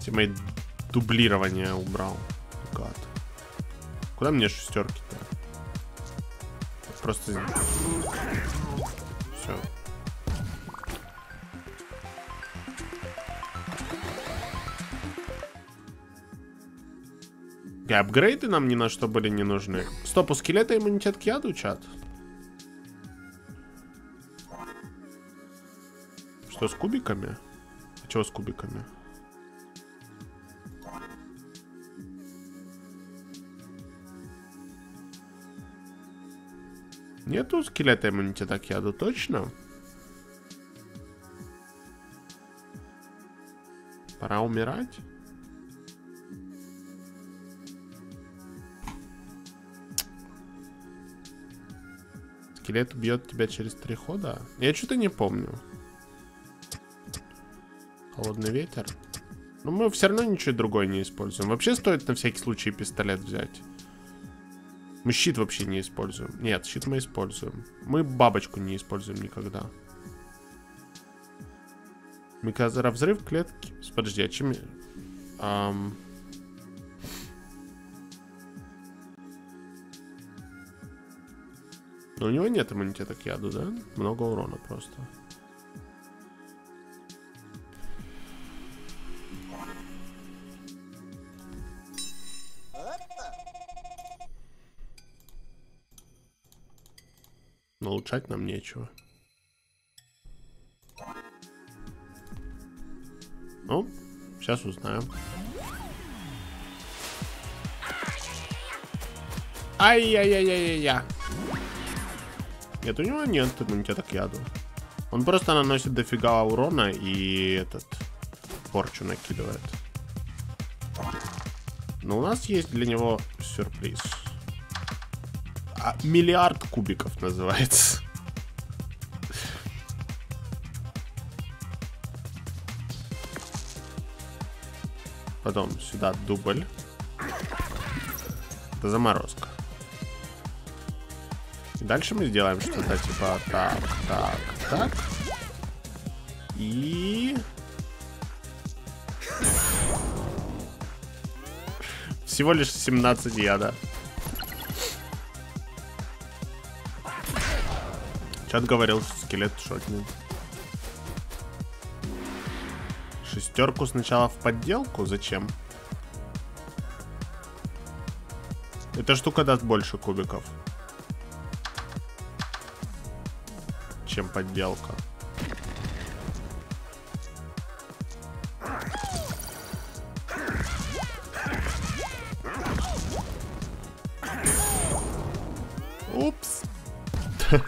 Все мои дублирования убрал. Гад. Куда мне шестерки-то? Просто... И апгрейды нам ни на что были не нужны. Стоп, у скелета иммунитет к яду, чат? Что, с кубиками? А чего с кубиками? Нету скелета иммунитета к яду, точно? Пора умирать? Скелет убьет тебя через три хода? Я что-то не помню. Холодный ветер. Но мы все равно ничего другое не используем. Вообще стоит на всякий случай пистолет взять. Мы щит вообще не используем. Нет, щит мы используем. Мы бабочку не используем никогда. Миказера взрыв клетки. Подожди, а чем... Ам... Но у него нет иммунитета к яду, да? Много урона просто. Но улучшать нам нечего. Ну, сейчас узнаем. Ай-яй-яй-яй-яй-яй. Нет, у него нет иммунитета к яду. Он просто наносит дофига урона и этот порчу накидывает. Но у нас есть для него сюрприз. А, миллиард кубиков называется. Потом сюда дубль. Это заморозка. Дальше мы сделаем что-то типа так, так, так. И... Всего лишь 17 яда. Чат говорил, что скелет шотнет. Шестерку сначала в подделку? Зачем? Эта штука даст больше кубиков. Чем подделка. Упс.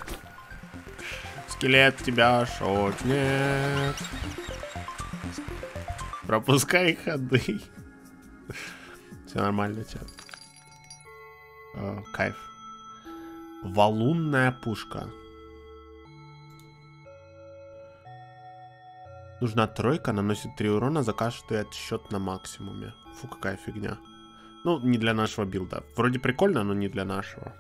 Скелет тебя шотнет. Пропускай ходы. Все нормально, чат. О, кайф. Валунная пушка. Нужна тройка, наносит 3 урона за каждый отсчет на максимуме. Фу, какая фигня. Ну, не для нашего билда. Вроде прикольно, но не для нашего.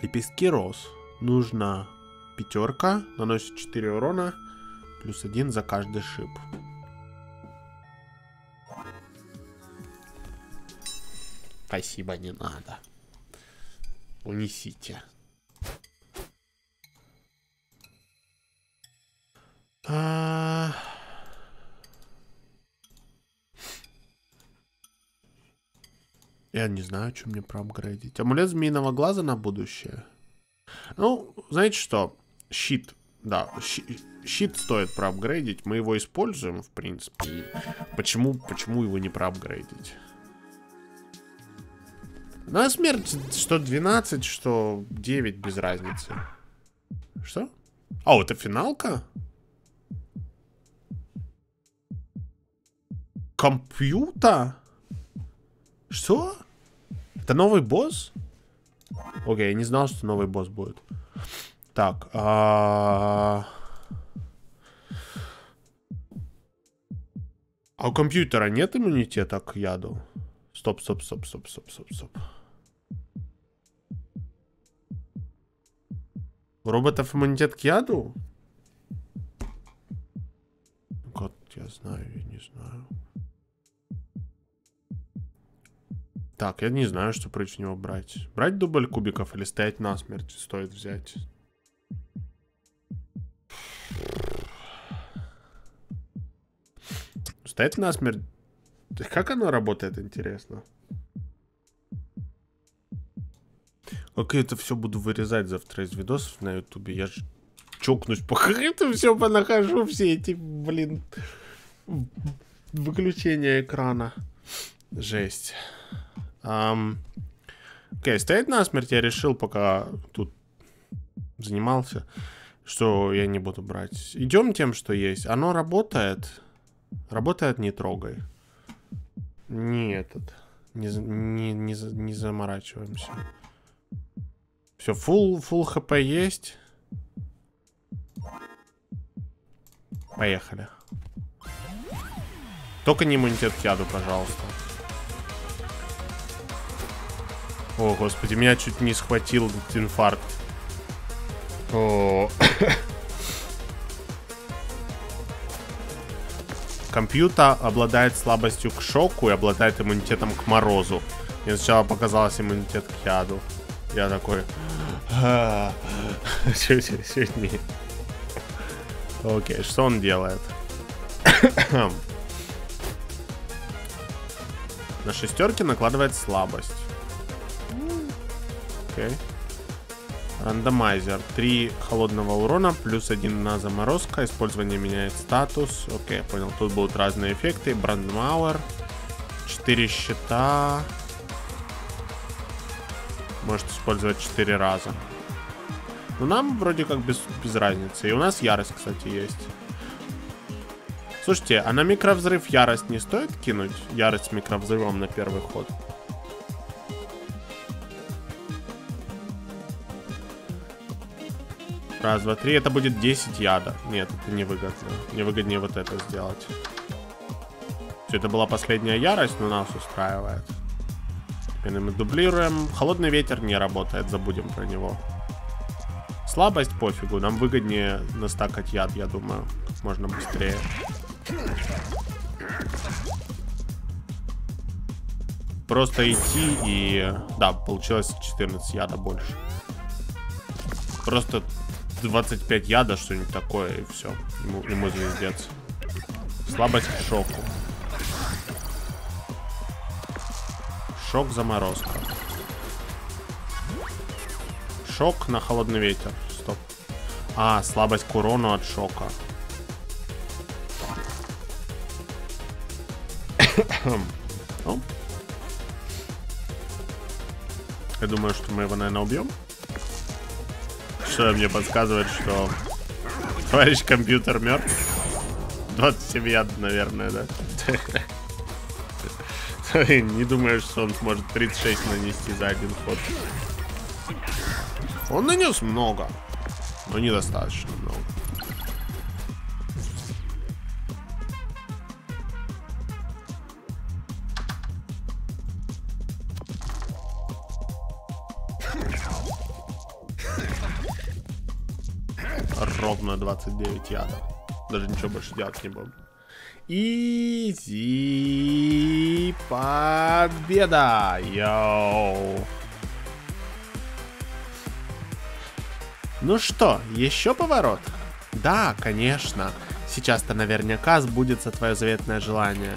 Лепестки роз. Нужна пятерка, наносит 4 урона, плюс 1 за каждый шип. Спасибо, не надо. Унесите. Я не знаю, что мне проапгрейдить. Амулет змеиного глаза на будущее. Ну, знаете что? Щит. Да, щит стоит проапгрейдить. Мы его используем, в принципе. Почему, почему его не проапгрейдить? На смерть что 12, что 9, без разницы. Что? А, это финалка? Компьютер? Что? Это новый босс? Окей, я не знал, что новый босс будет. Так, а... А у компьютера нет иммунитета к яду? Стоп, стоп, стоп, стоп, стоп, стоп, стоп. У роботов иммунитет к яду? Год, я знаю, я не знаю. Так, я не знаю, что против него брать. Брать дубль кубиков или стоять насмерть стоит взять. Стоять насмерть. Как оно работает, интересно? Как я это все буду вырезать завтра из видосов на ютубе? Я же чокнусь, пока это все понахожу, все эти, блин, выключения экрана. Жесть. Um, окей, стоять насмерть я решил, пока тут занимался, что я не буду брать. Идем тем, что есть. Оно работает. Работает, не трогай. Не этот. Не, не, не, не заморачиваемся. Все, full, full хп есть. Поехали. Только не иммунитет к яду, пожалуйста. О, господи, меня чуть не схватил инфаркт. О. Компьютер обладает слабостью к шоку и обладает иммунитетом к морозу. Мне сначала показалось иммунитет к яду. Я такой... Чуть-чуть не. Окей, что он делает? На шестерке накладывает слабость. Окей. Рандомайзер. 3 холодного урона, плюс 1 на заморозка. Использование меняет статус. Окей, понял. Тут будут разные эффекты. Брандмауэр. 4 щита. Может использовать 4 раза. Но нам вроде как без, без разницы. И у нас ярость, кстати, есть. Слушайте, а на микровзрыв ярость не стоит кинуть? Ярость с микровзрывом на первый ход. Раз, два, три. Это будет 10 яда. Нет, это невыгодно. Мне выгоднее вот это сделать. Все, это была последняя ярость, но нас устраивает. Теперь мы дублируем. Холодный ветер не работает, забудем про него. Слабость пофигу, нам выгоднее настакать яд, я думаю, как можно быстрее. Просто идти и... Да, получилось 14 яда больше. Просто 25 яда, что-нибудь такое, и все. Ему, ему звездец. Слабость к шоку. Шок, заморозка. Шок на холодный ветер. Стоп. А, слабость к урону от шока. ну. Я думаю, что мы его, наверное, убьем что мне подсказывает, что товарищ компьютер мертв. 27 яд, наверное, да? Не думаю, что он сможет 36 нанести за один ход. Он нанес много, но недостаточно много. 29 яда. Даже ничего больше делать не буду. Изи победа! Йоу! Ну что, еще поворот? Да, конечно. Сейчас-то наверняка сбудется твое заветное желание.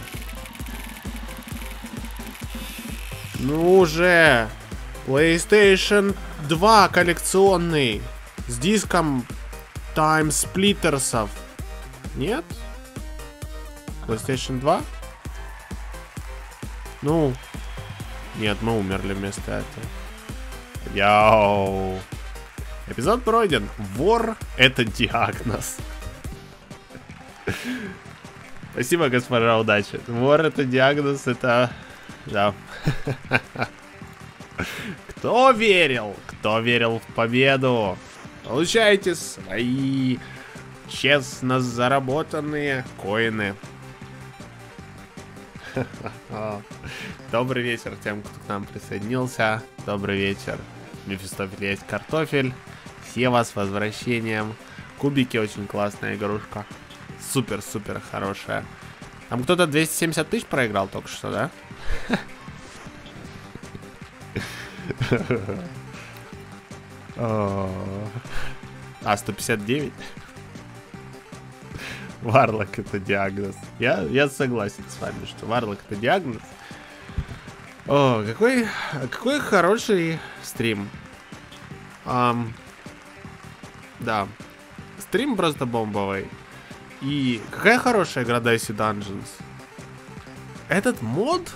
Ну уже! PlayStation 2 коллекционный. С диском таймсплиттерсов. Нет? PlayStation 2? Ну, нет, мы умерли вместо этого. Йоу. Эпизод пройден. Вор — это диагноз. Спасибо, госпожа удачи. Вор это диагноз, это... Да. Кто верил? Кто верил в победу? Получайте свои честно заработанные коины. Добрый вечер тем, кто к нам присоединился. Добрый вечер. Мефистофель есть картофель. Все вас с возвращением. Кубики очень классная игрушка. Супер-супер хорошая. Там кто-то 270 тысяч проиграл только что, да? А, 159? Варлок это диагноз. Я, я согласен с вами, что Варлок это диагноз. О, какой, какой хороший стрим. Um, да. Стрим просто бомбовый. И какая хорошая игра Dicey Dungeons. Этот мод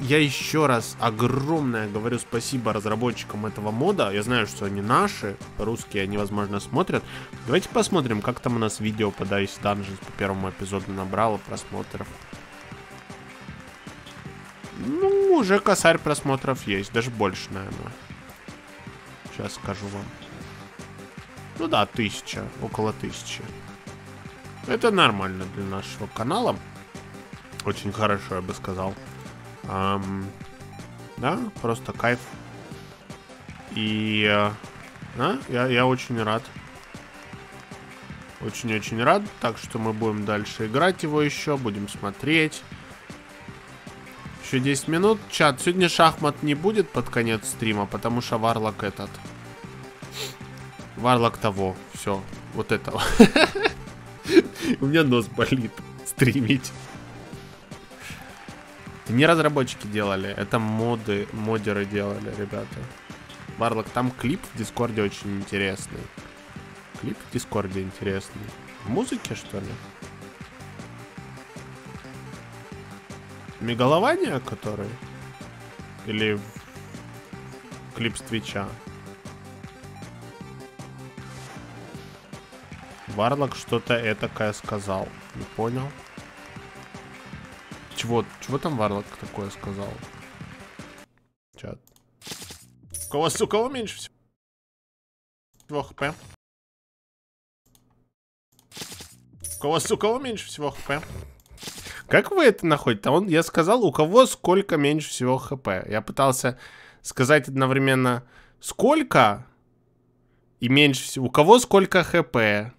я еще раз огромное говорю спасибо разработчикам этого мода. Я знаю, что они наши, русские, они, возможно, смотрят. Давайте посмотрим, как там у нас видео по Dice Dungeons по первому эпизоду набрало просмотров. Ну, уже косарь просмотров есть, даже больше, наверное. Сейчас скажу вам. Ну да, тысяча, около тысячи. Это нормально для нашего канала. Очень хорошо, я бы сказал. Um, да, просто кайф. И э, да, я, я очень рад. Очень-очень рад. Так что мы будем дальше играть его еще. Будем смотреть. Еще 10 минут. Чат, сегодня шахмат не будет под конец стрима, потому что варлок этот. Варлок того. Все. Вот этого. У меня нос болит. Стримить. Это не разработчики делали, это моды, модеры делали, ребята. Варлок, там клип в Дискорде очень интересный. Клип в Дискорде интересный. В музыке, что ли? Мегалования, который? Или клип с Твича? Варлок что-то этакое сказал. Не понял. Чего, чего там Варлок такое сказал? Чат. У кого, у кого меньше всего хп? У кого, у кого меньше всего хп? Как вы это находите? Он, я сказал, у кого сколько меньше всего хп. Я пытался сказать одновременно, сколько и меньше всего. У кого сколько хп.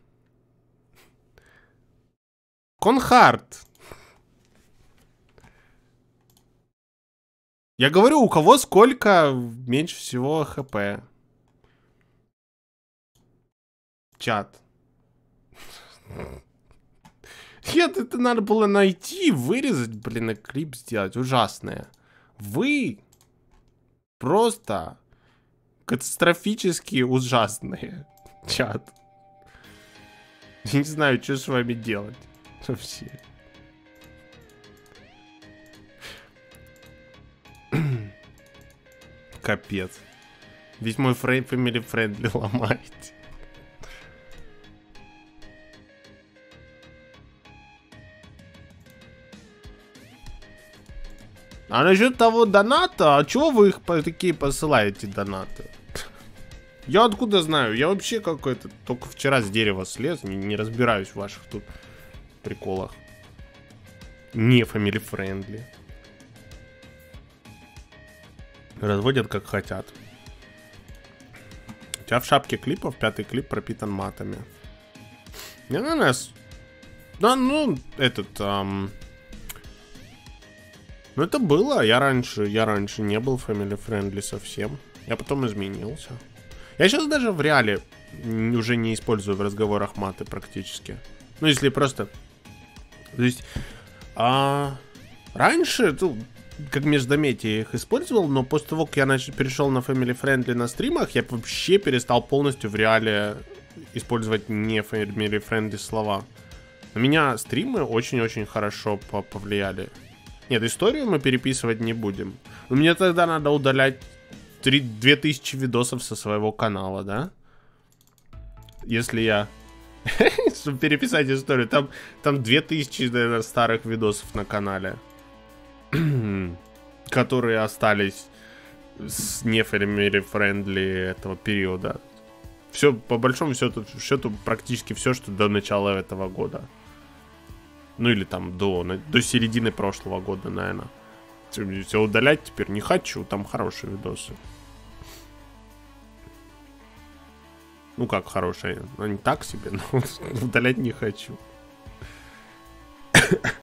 Конхард. Я говорю, у кого сколько меньше всего хп. Чат. Нет, это надо было найти, вырезать, блин, и клип сделать. Ужасное. Вы просто катастрофически ужасные. Чат. Я не знаю, что с вами делать. Вообще. Капец. Весь мой фрейм family friendly ломаете. А насчет того доната, а чего вы их такие посылаете донаты? Я откуда знаю? Я вообще какой-то только вчера с дерева слез, не, не разбираюсь в ваших тут приколах. Не family friendly. Разводят как хотят. У тебя в шапке клипов пятый клип пропитан матами. Не на нас. Да, ну, этот... Эм... Ну, это было. Я раньше, я раньше не был family friendly совсем. Я потом изменился. Я сейчас даже в реале уже не использую в разговорах маты практически. Ну, если просто... То есть... А... Раньше, ну, как междометие их использовал, но после того, как я начал, перешел на Family Friendly на стримах, я вообще перестал полностью в реале использовать не Family Friendly слова. На меня стримы очень-очень хорошо повлияли. Нет, историю мы переписывать не будем. Мне тогда надо удалять 3, 2000 видосов со своего канала, да? Если я... чтобы переписать историю. Там, там 2000, наверное, старых видосов на канале, которые остались с не френдли этого периода. Все, по большому счету, счету, практически все, что до начала этого года. Ну или там до, до середины прошлого года, наверное. Все удалять теперь не хочу, там хорошие видосы. Ну как хорошие, они так себе, но удалять не хочу.